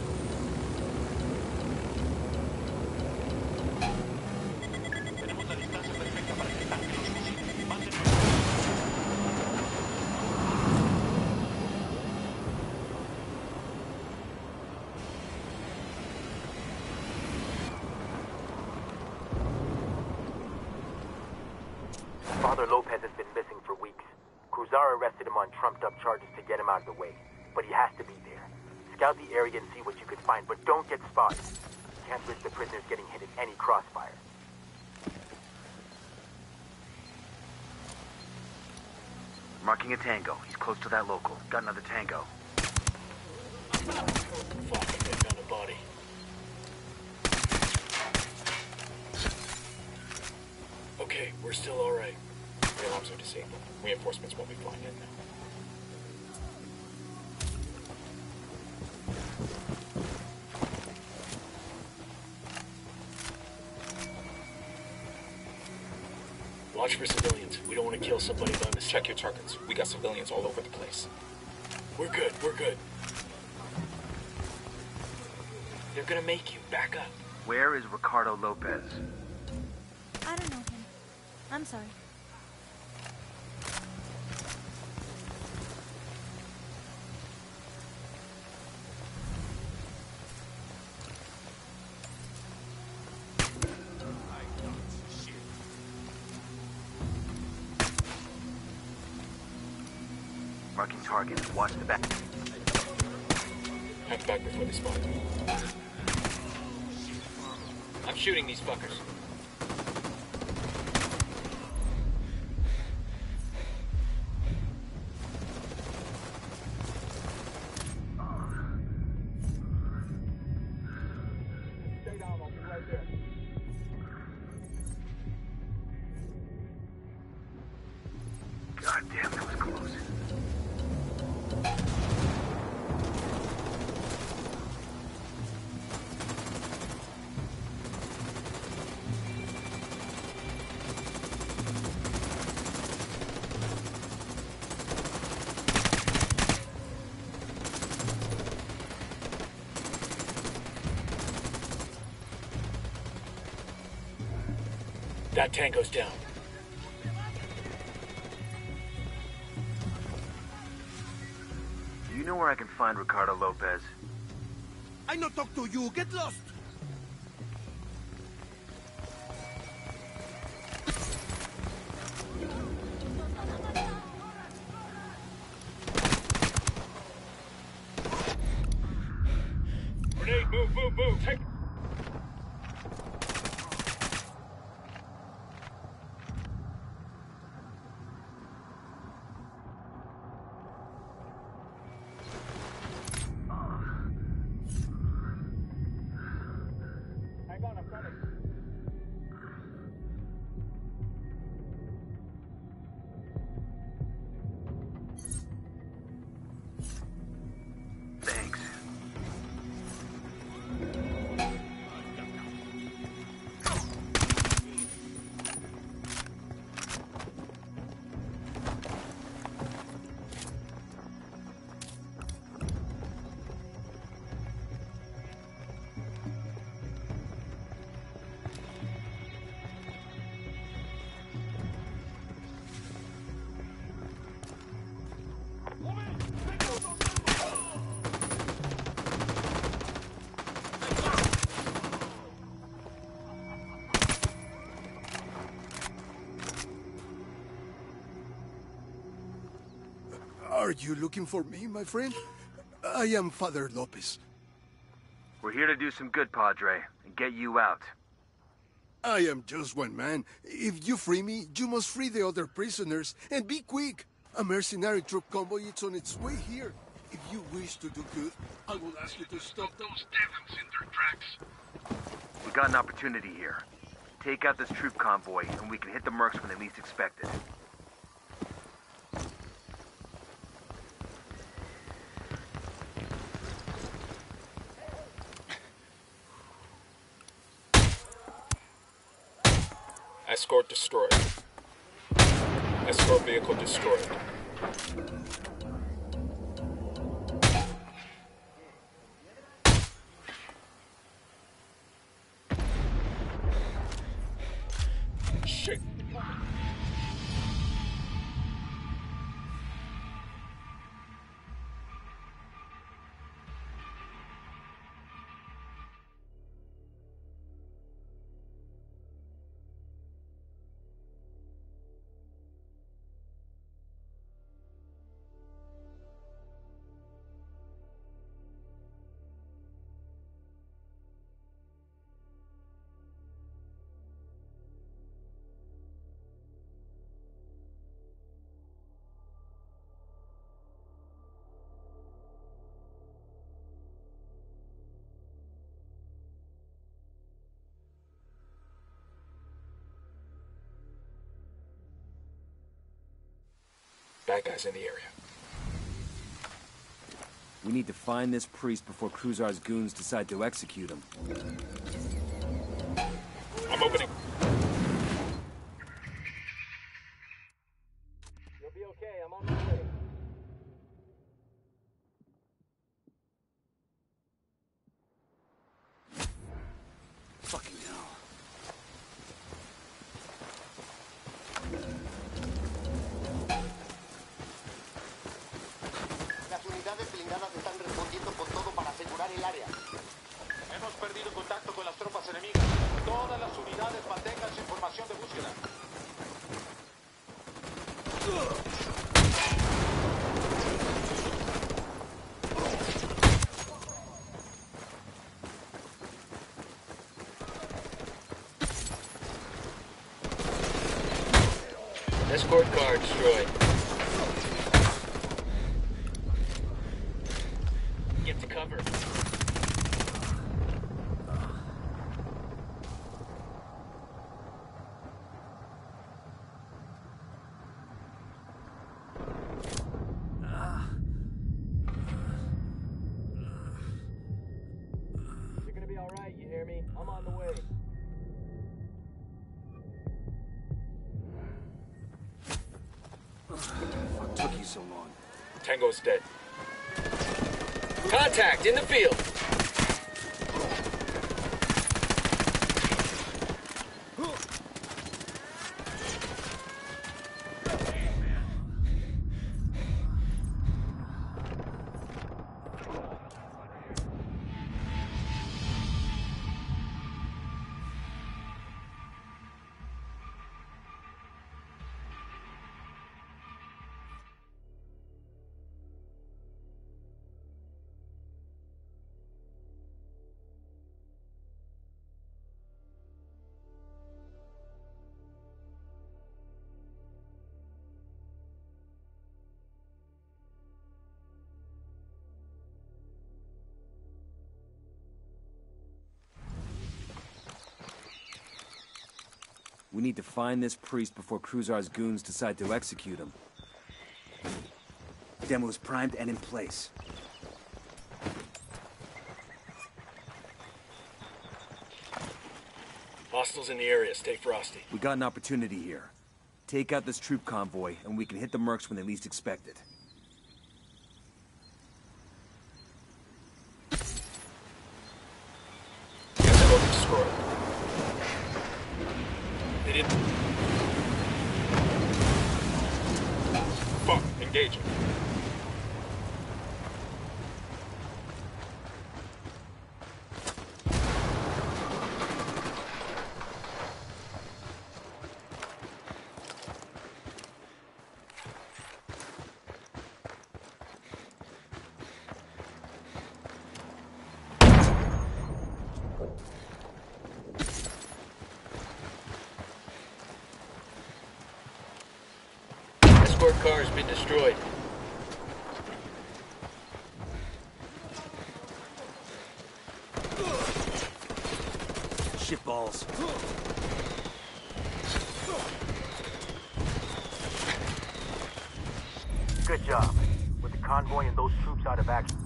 Father Lopez has been missing for weeks. Cruzar arrested him on trumped-up charges to get him out of the way, but he has to be. Scout the area and see what you can find, but don't get spotted. Can't risk the prisoners getting hit in any crossfire. Marking a tango. He's close to that local. Got another tango. Fuck, they found a body. Okay, we're still alright. The alarms are disabled. Reinforcements won't be flying in now. Check your targets. We got civilians all over the place. We're good, we're good. They're gonna make you. Back up. Where is Ricardo Lopez? I don't know him. I'm sorry. Watch the back. Head back before they spot. I'm shooting these fuckers. Tango's down. Do you know where I can find Ricardo Lopez? I no talk to you. Get lost. You looking for me, my friend? I am Father Lopez. We're here to do some good, Padre, and get you out. I am just one man. If you free me, you must free the other prisoners, and be quick. A mercenary troop convoy is on its way here. If you wish to do good, I will ask you to stop those devils in their tracks. We got an opportunity here. Take out this troop convoy, and we can hit the mercs when they least expect it. Escort destroyed. Escort vehicle destroyed. Bad guys in the area. We need to find this priest before Cruzar's goons decide to execute him. I'm opening. You'll be okay. I'm on my way. Fucking hell. Las unidades blindadas están respondiendo con todo para asegurar el área. Hemos perdido contacto con las tropas enemigas. Todas las unidades mantengan su información de búsqueda. Escort car destroyed. Get to cover. You're gonna be alright, you hear me? I'm on the way. What took you so long? Tango's dead. Contact in the field. Need to find this priest before Cruzar's goons decide to execute him. Demo's primed and in place. Hostiles in the area. Stay frosty. We got an opportunity here. Take out this troop convoy, and we can hit the mercs when they least expect it. Demo destroyed. They didn't. Fuck, engaging. Escort car has been destroyed. Shitballs. Good job. With the convoy and those troops out of action.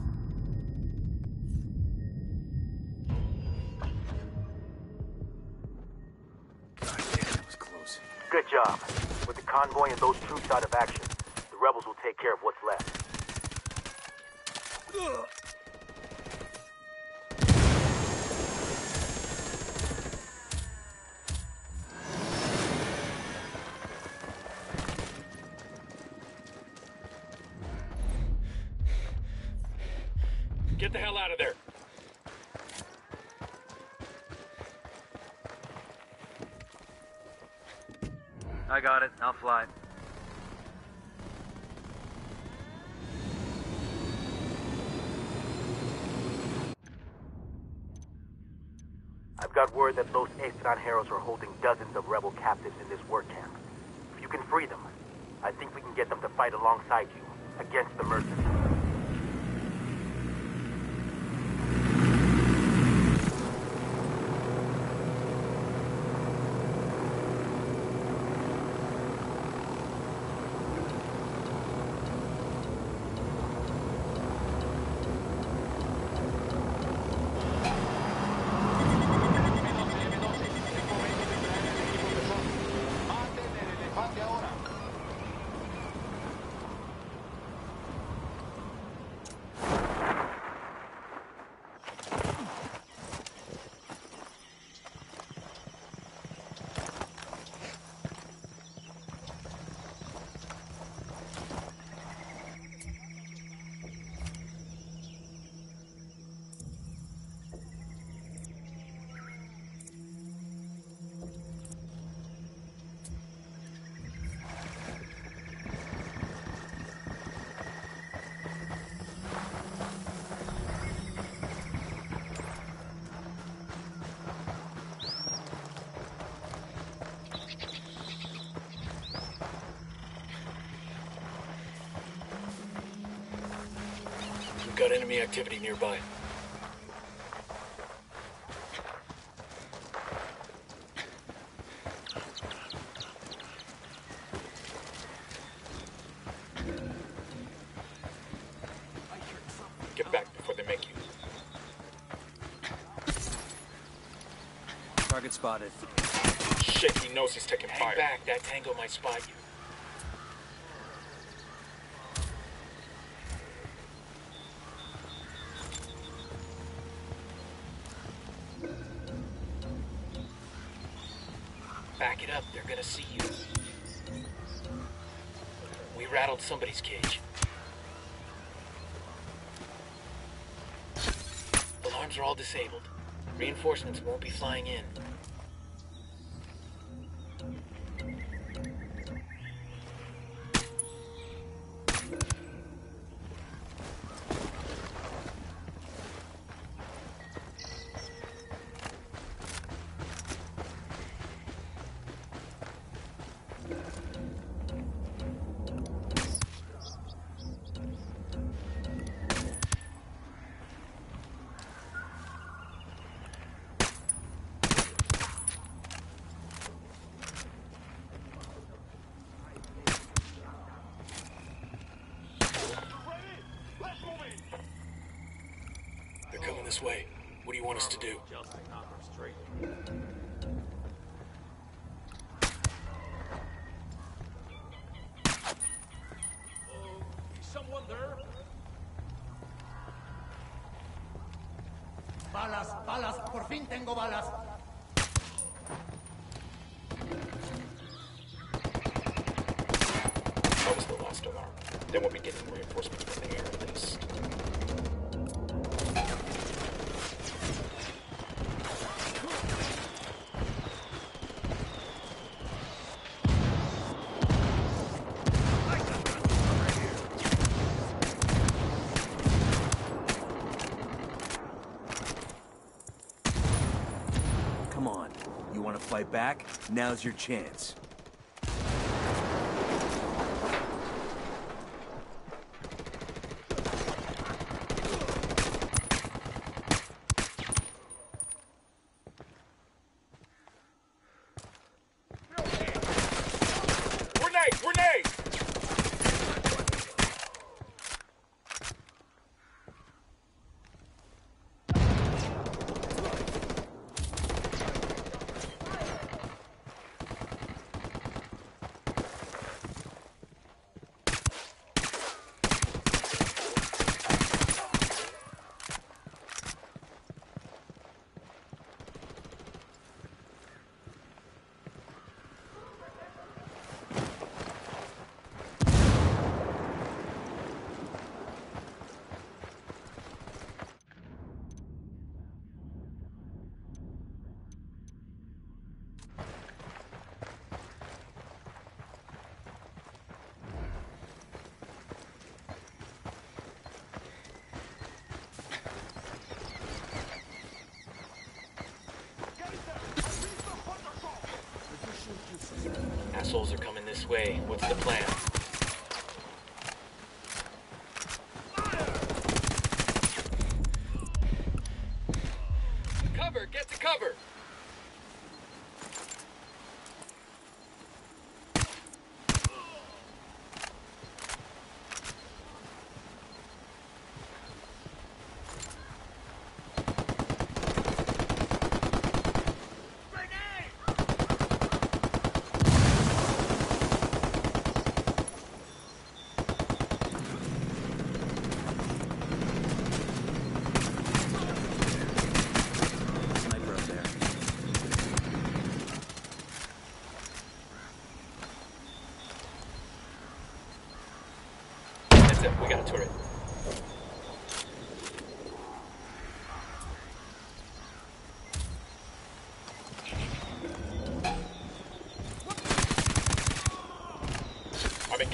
Good job. With the convoy and those troops out of action, fly. I've got word that those extranjeros are holding dozens of rebel captives in this work camp. If you can free them, I think we can get them to fight alongside you, against the mercenaries. We've enemy activity nearby. Get back before they make you. Target spotted. Shit, he knows he's taking Hang fire. back. That tango might spot you. Reinforcements won't be flying in. way. What do you want us to do? back, now's your chance.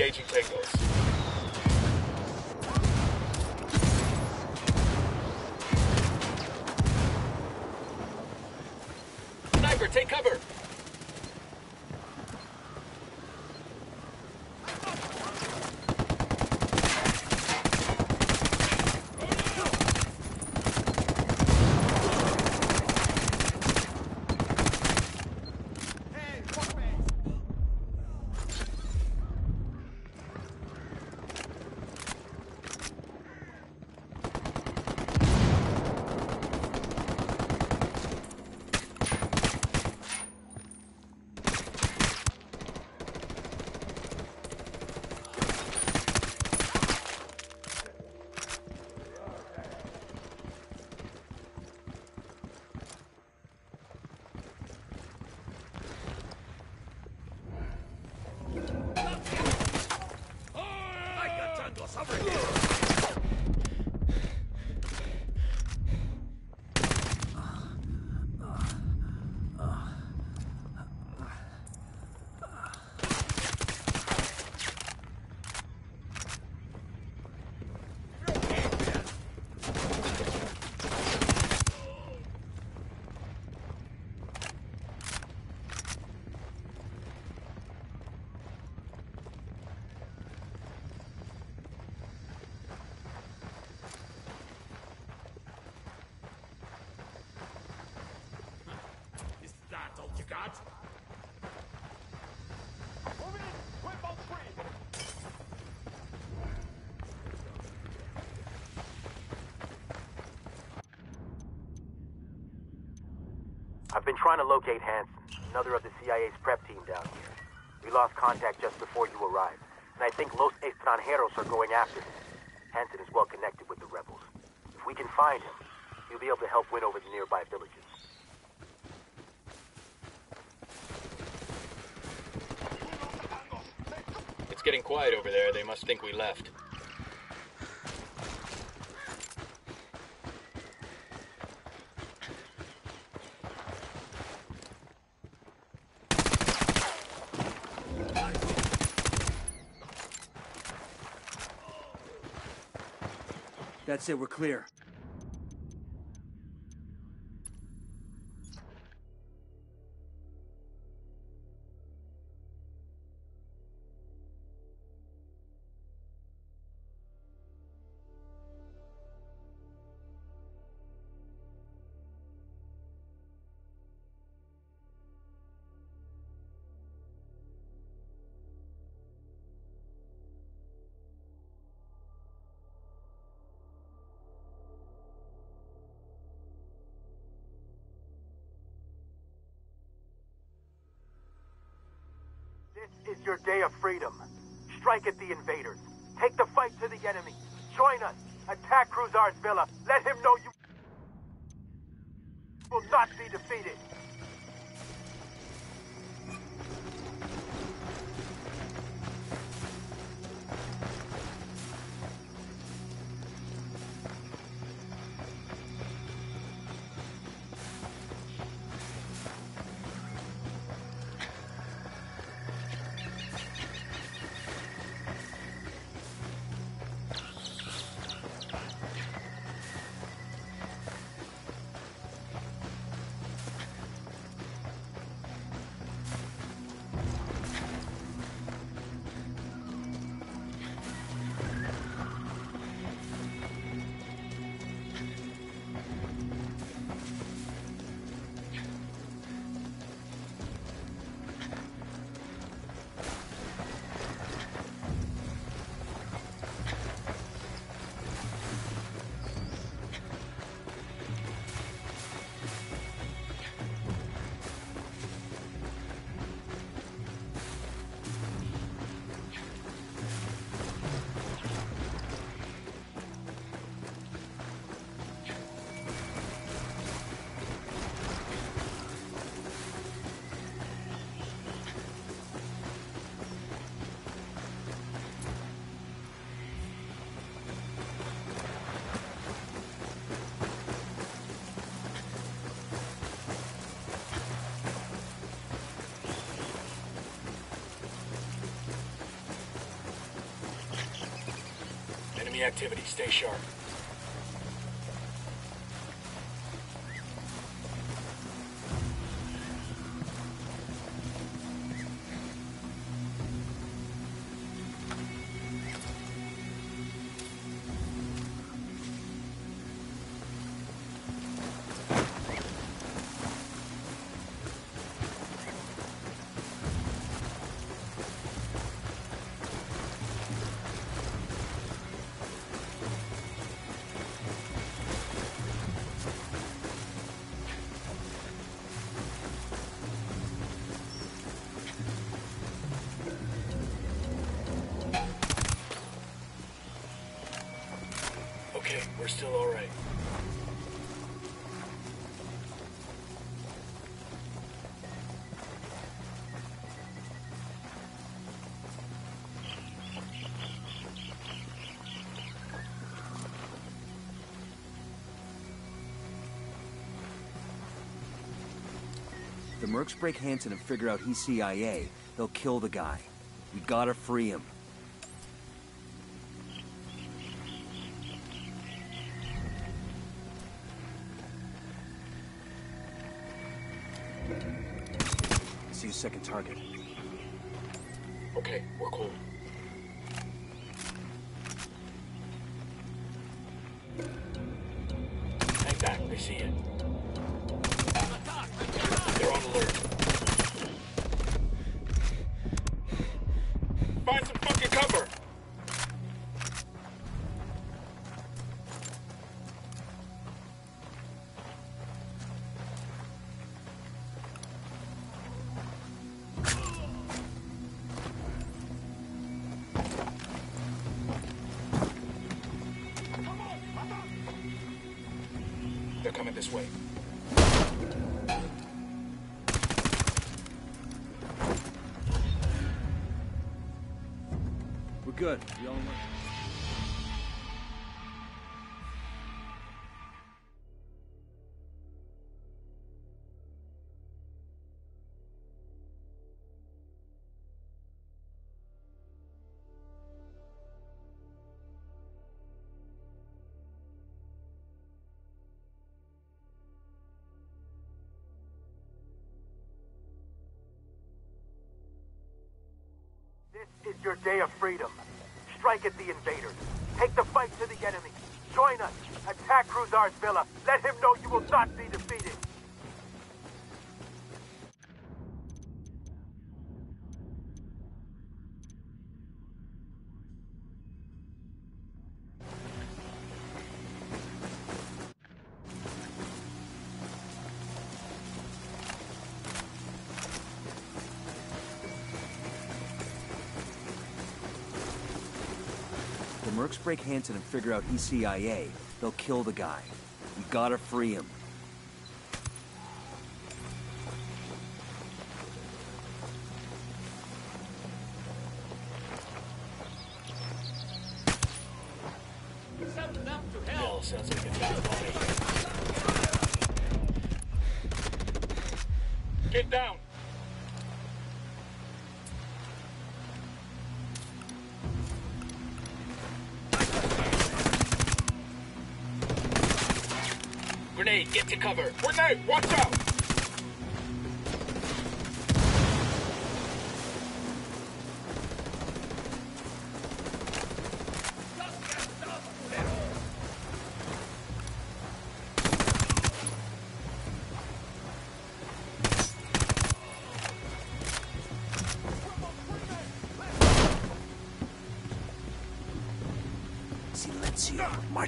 engaging take. I've been trying to locate Hanson, another of the CIA's prep team down here. We lost contact just before you arrived, and I think Los Extranjeros are going after him. Hanson is well connected with the rebels. If we can find him, he'll be able to help win over the nearby villages. It's getting quiet over there. They must think we left. It, we're clear. Day of freedom. Strike at the invaders. Take the fight to the enemy. Join us. Attack Cruzar's villa. Let him know you will not be defeated. Activity. Stay sharp. Okay, we're still all right. The Mercs break Hanson and figure out he's CIA, they'll kill the guy. We gotta free him. Target. Okay, we're cool. Good. This is your day of freedom. At the invaders. Take the fight to the enemy. Join us. Attack Cruzar's villa. Let him know you will not be break Hanson and figure out he's CIA. They'll kill the guy. We gotta free him.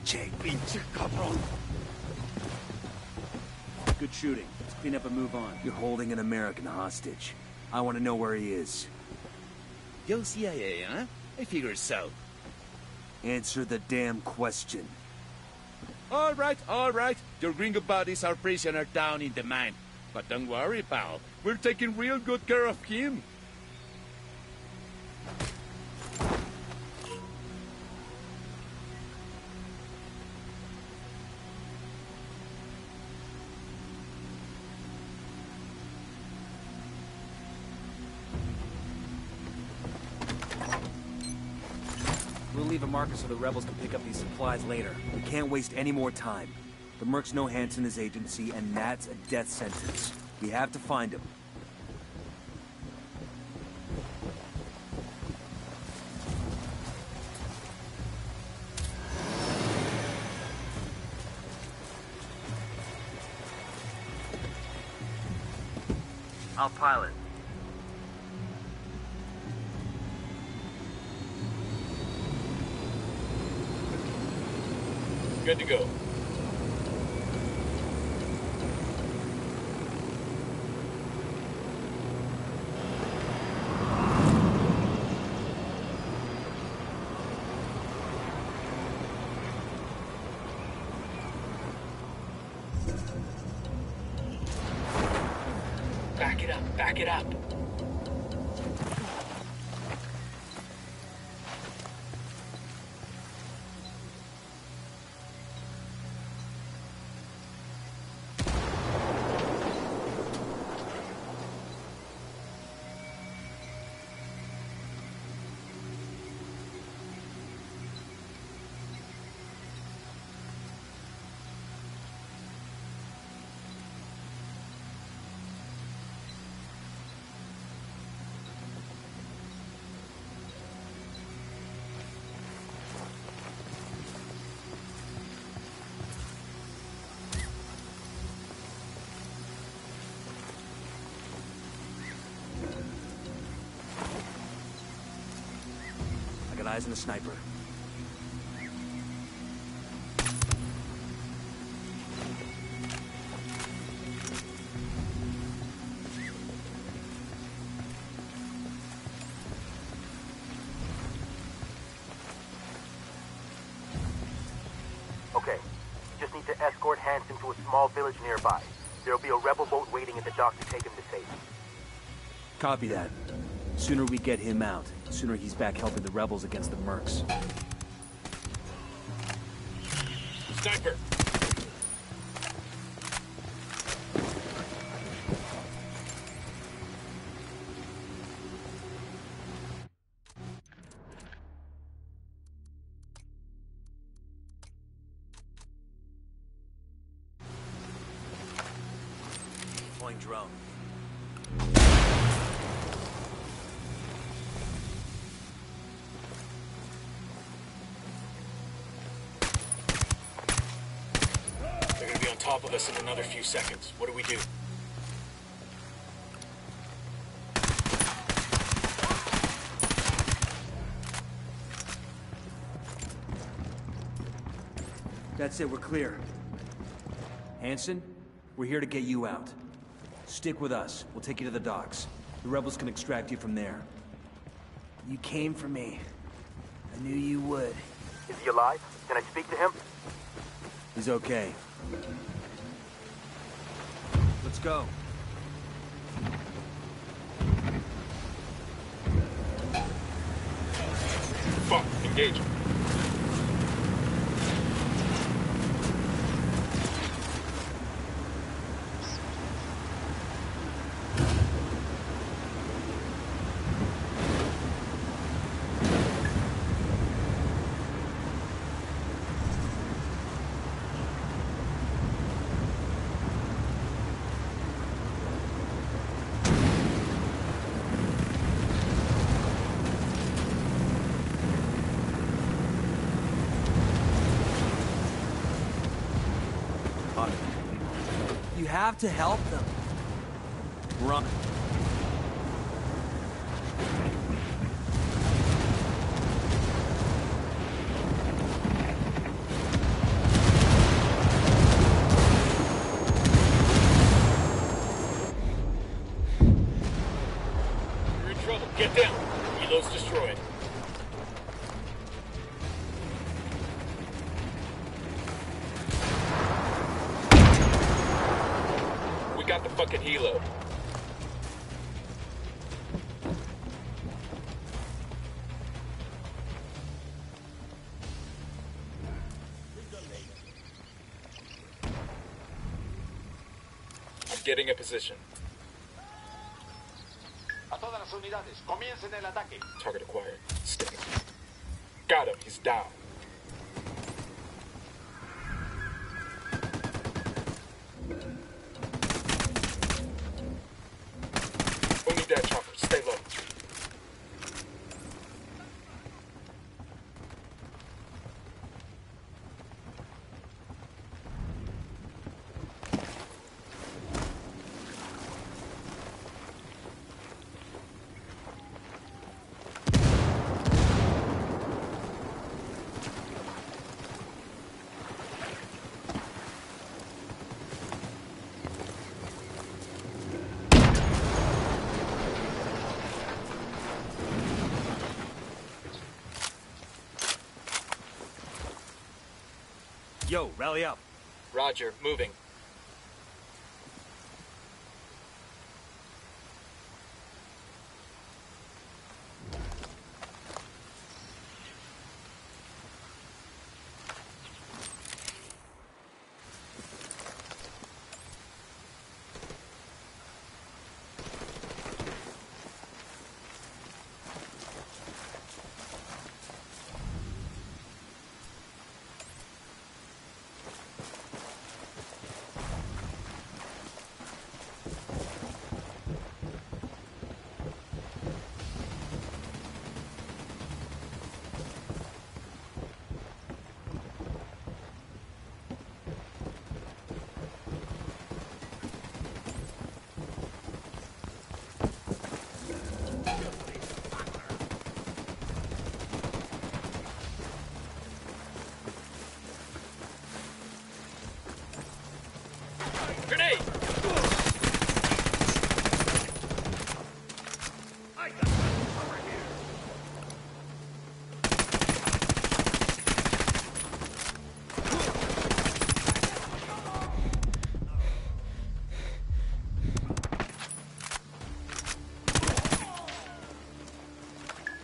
Marche. Pinche cabrón. Good shooting. Let's clean up and move on. You're holding an American hostage. I want to know where he is. Yo CIA, huh? I figure so. Answer the damn question. All right, all right. Your gringo buddies are prisoner down in the mine. But don't worry, pal. We're taking real good care of him. Marker so the rebels can pick up these supplies later. We can't waste any more time. The Mercs know Hanson is agency, and that's a death sentence. We have to find him. I'll pilot. Good to go. Eyes on the sniper. Okay, just need to escort Hanson to a small village nearby. There'll be a rebel boat waiting at the dock to take him to safety. Copy that. Sooner we get him out, sooner he's back helping the rebels against the mercs. Sniper! Us in another few seconds. What do we do? That's it, we're clear. Hanson, we're here to get you out. Stick with us. We'll take you to the docks. The rebels can extract you from there. You came for me. I knew you would. Is he alive? Can I speak to him? He's okay. Let's go. Fuck, engage. Have to help getting a position. A todas las unidades, comiencen el ataque. Target acquired. Stick. Got him. He's down. Who need that chopper? Stay low. Yo, rally up. Roger, moving.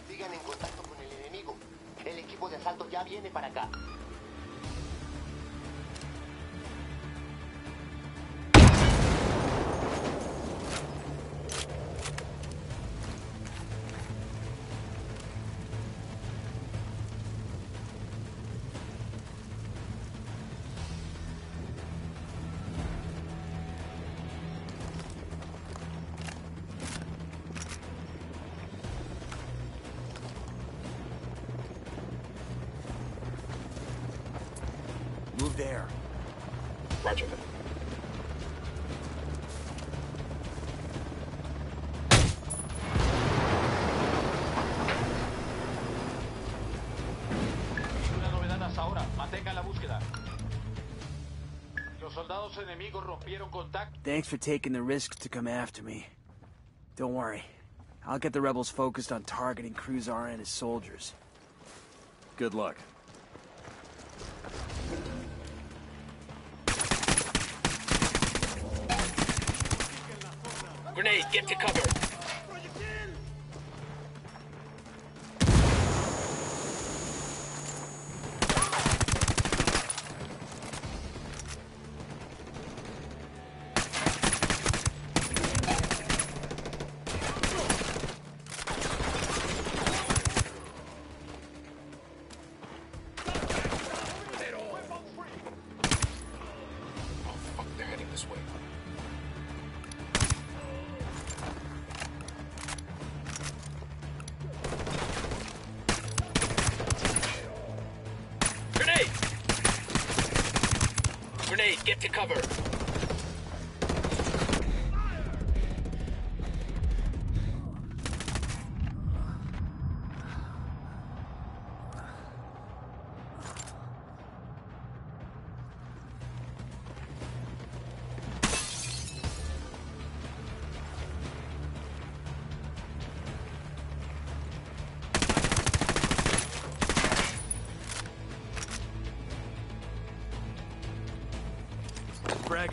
Sigan en contacto con el enemigo. El equipo de asalto ya viene para acá. Thanks for taking the risk to come after me. Don't worry. I'll get the rebels focused on targeting Cruzar and his soldiers. Good luck.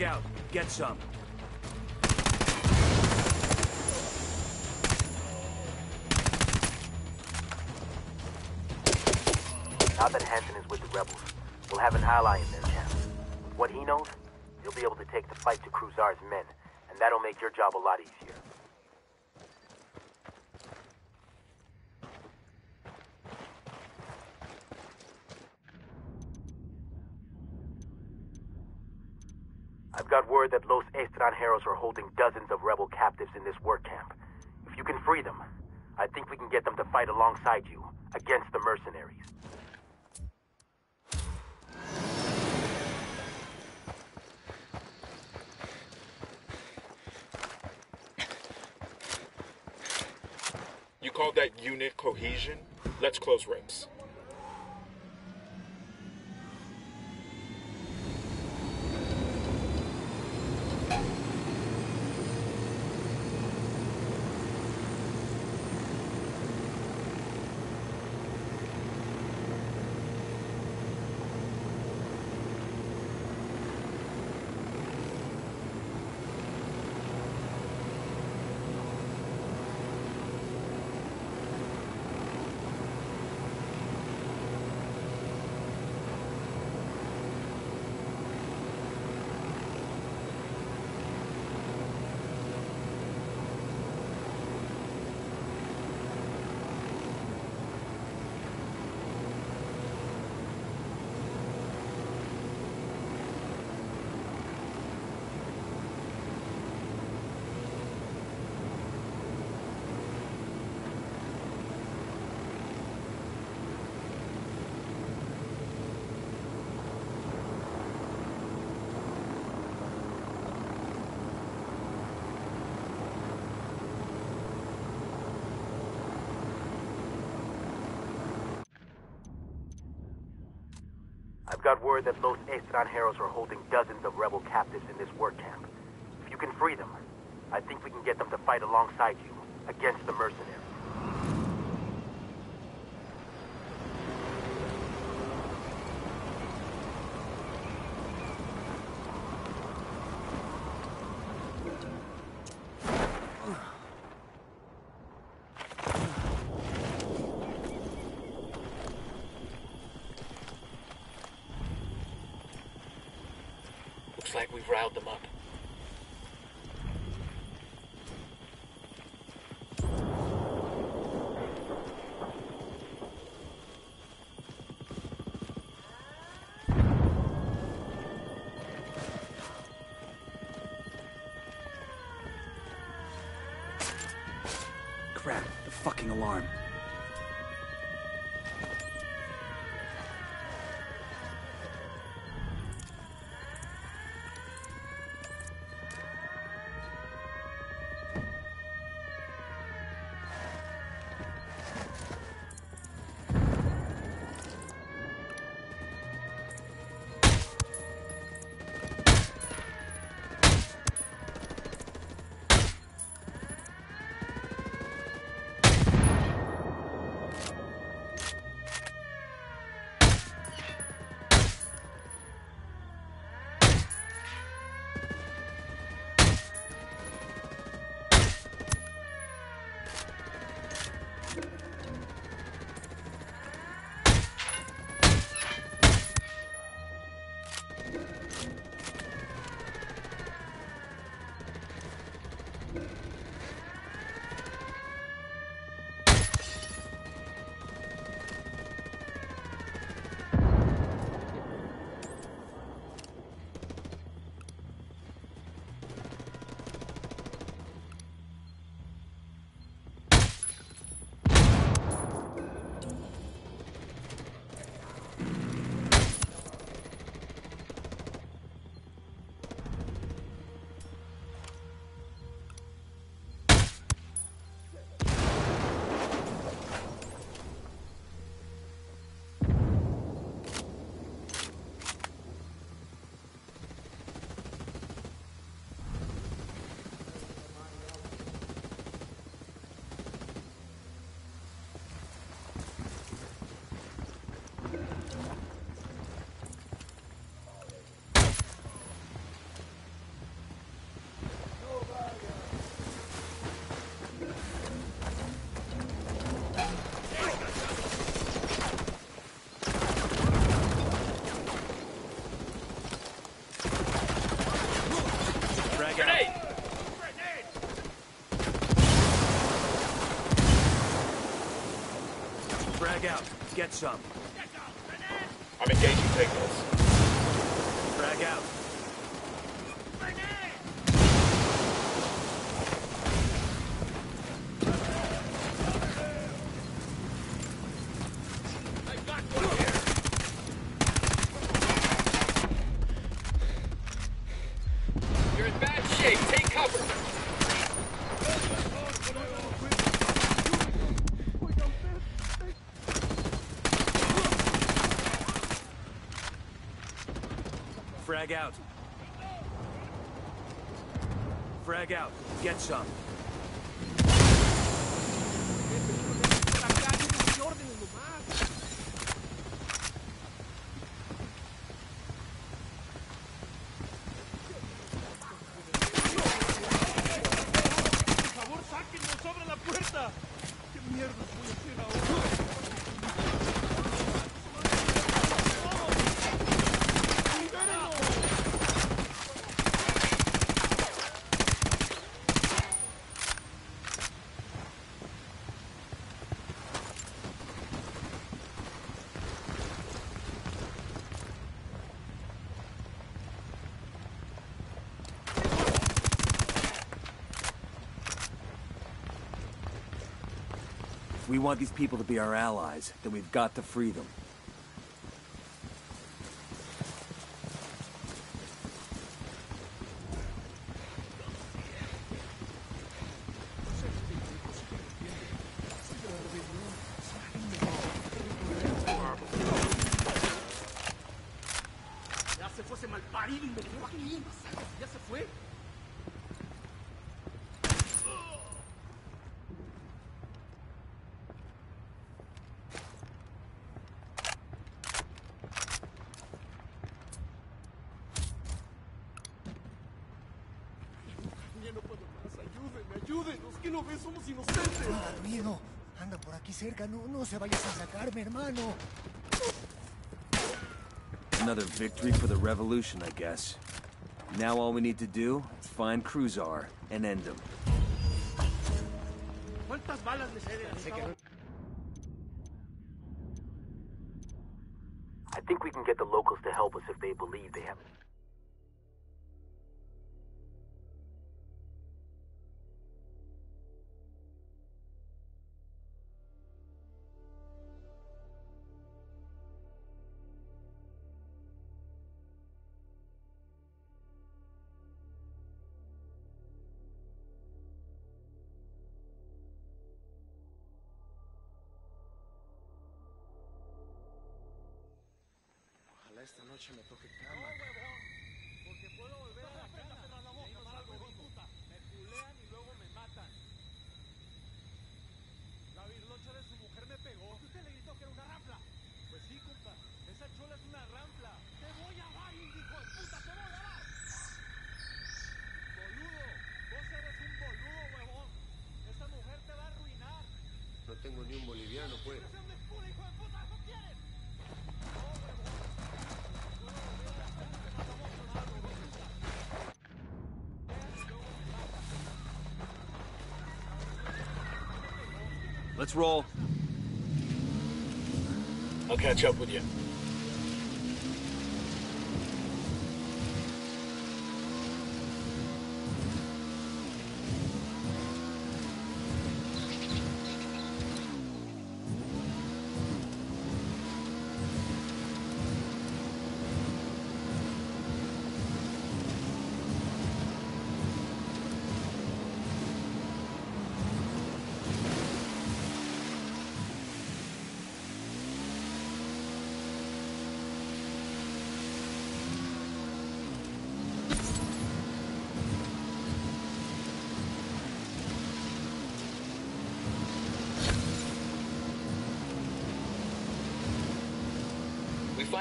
Out. Get some. Now that Hanson is with the rebels, we'll have an ally in their camp. What he knows, he'll be able to take the fight to Cruzar's men, and that'll make your job a lot easier. That Los Extranjeros are holding dozens of rebel captives in this work camp. If you can free them, I think we can get them to fight alongside you, against the mercenaries. You call that unit cohesion? Let's close ranks. I've got word that Los heroes are holding dozens of rebel captives in this work camp. If you can free them, I think we can get them to fight alongside you, against the mercenaries. We've them Frag out. Get some. I'm engaging signals. Frag out. You're in bad shape. Take cover. Frag out. Frag out. Get some. We want these people to be our allies, then we've got to free them. Ayúdenos. ¿Qué no ves? Somos inocentes. Ah, ruido. Anda por aquí cerca. No, no se vayas a sacarme, hermano. Another victory for the revolution, I guess. Now all we need to do is find Cruzar and end him. ¿Cuántas balas les Let's roll. I'll catch up with you.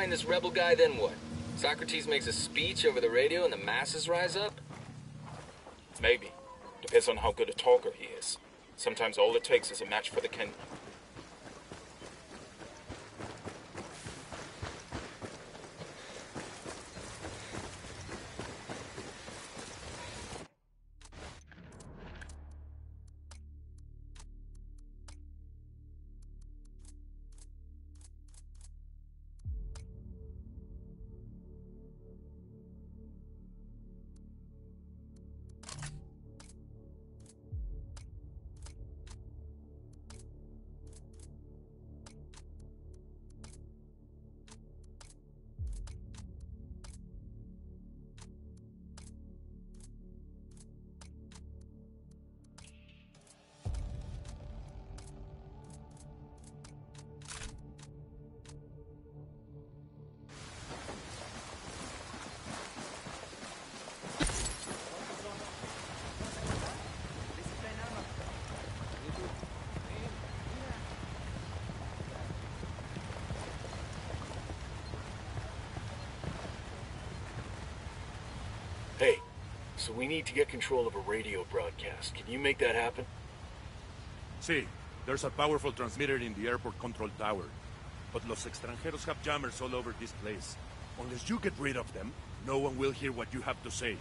Find this rebel guy, then what? Socrates makes a speech over the radio and the masses rise up? Maybe. Depends on how good a talker he is. Sometimes all it takes is a match for the king. We need to get control of a radio broadcast. Can you make that happen? See, there's a powerful transmitter in the airport control tower. But los extranjeros have jammers all over this place. Unless you get rid of them, no one will hear what you have to say.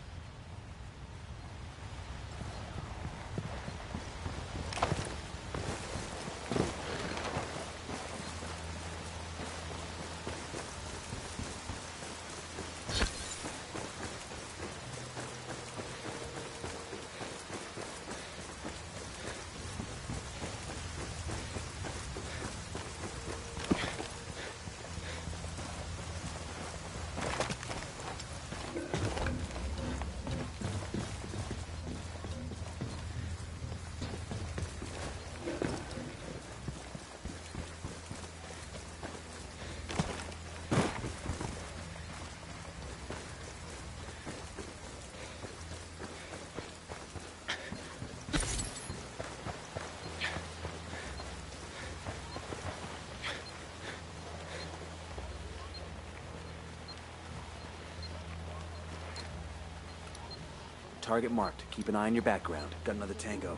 Target marked. Keep an eye on your background. Got another tango.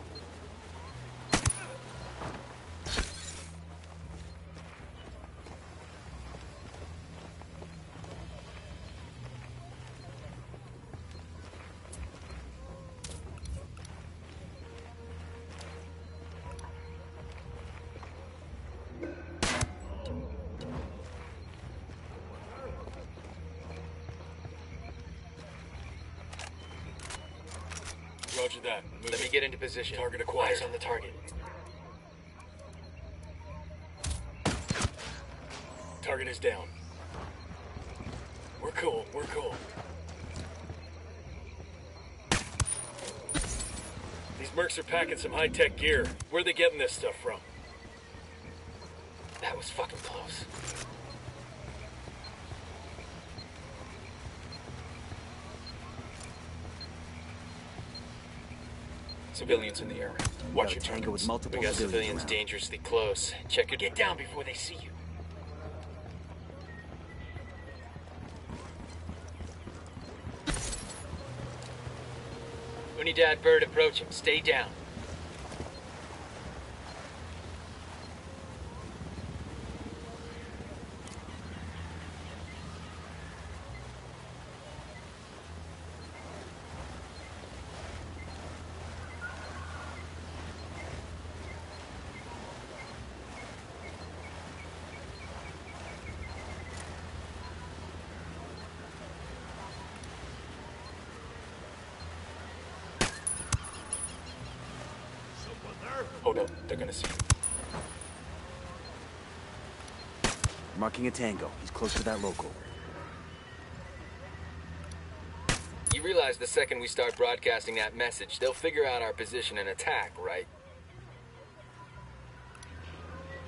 Get into position. Target acquired. Eyes on the target. Target is down. We're cool. We're cool. These mercs are packing some high-tech gear. Where are they getting this stuff from? That was fucking close. Civilians in the area. Watch your tango targets. with multiple We got civilians civilians around. dangerously close. Check your get down before they see you. we need Unidad bird approaching. Stay down. Hold up. They're gonna see. Marking a tango. He's close to that local. You realize the second we start broadcasting that message, they'll figure out our position and attack, right?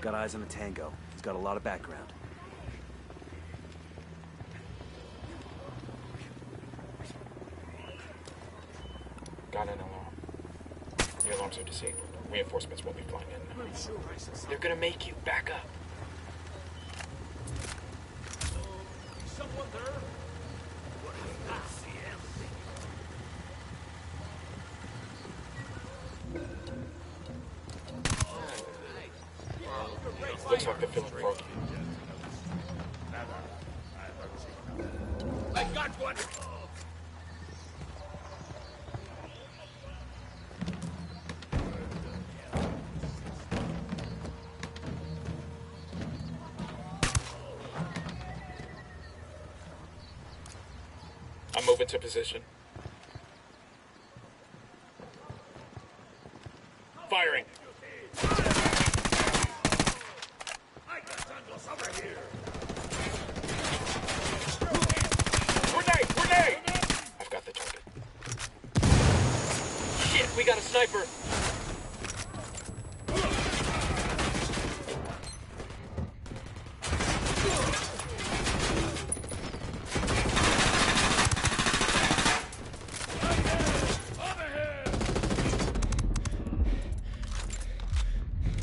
Got eyes on a tango. He's got a lot of background. Got an alarm. The alarms are disabled. Reinforcements won't be flying in. They're gonna make you back up. Position. Firing. I got tangos over here! Grenade! Grenade! I've got the target. Shit, we got a sniper.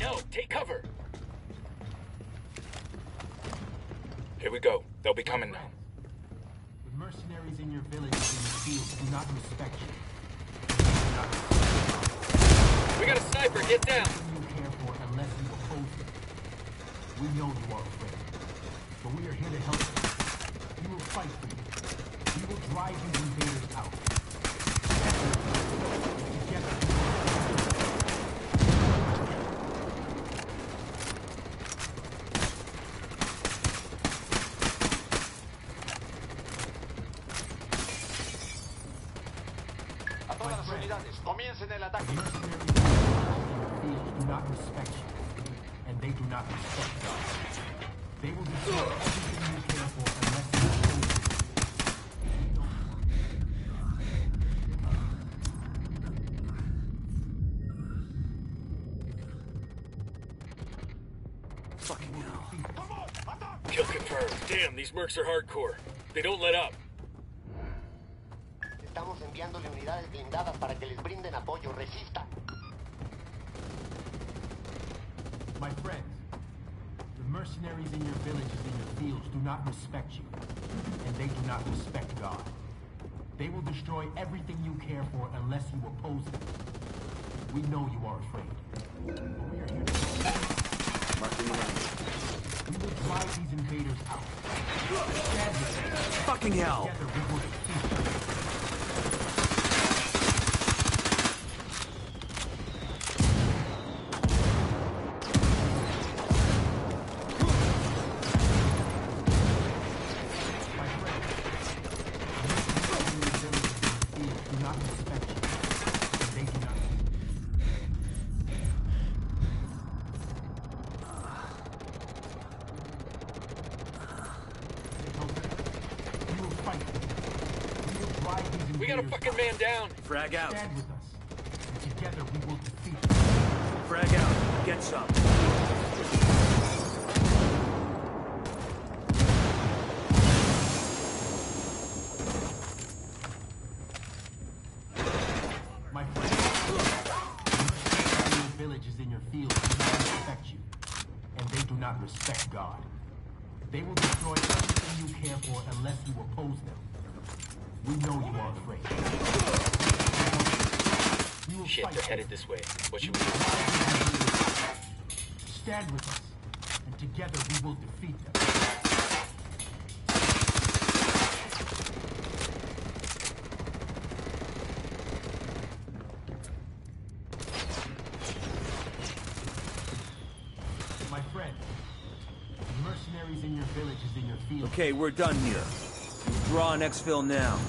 No, take cover. Here we go. They'll be coming now. The mercenaries in your village and in your fields do not respect you. We got a sniper, get down. You care for unless you oppose them. We know you are afraid, but we are here to help you. We will fight for you. We will drive these invaders out. Together. A todas las unidades, comiencen el ataque. fields do not respect you, and they do not respect God. They will destroy everything you care for unless you oppose them. Fucking hell. Kill confirmed. Damn, these mercs are hardcore. They don't let up. Estamos enviándole unidades blindadas para que les brinden apoyo. Resistan. My friends, the mercenaries in your villages and your fields do not respect you, and they do not respect God. They will destroy everything you care for unless you oppose them. We know you are afraid. But we are here to. Marking drive these invaders out. Fucking hell! Another fucking man down. Frag out. Together we will defeat. Frag out. Get some. Okay, we're done here. Draw an exfil now.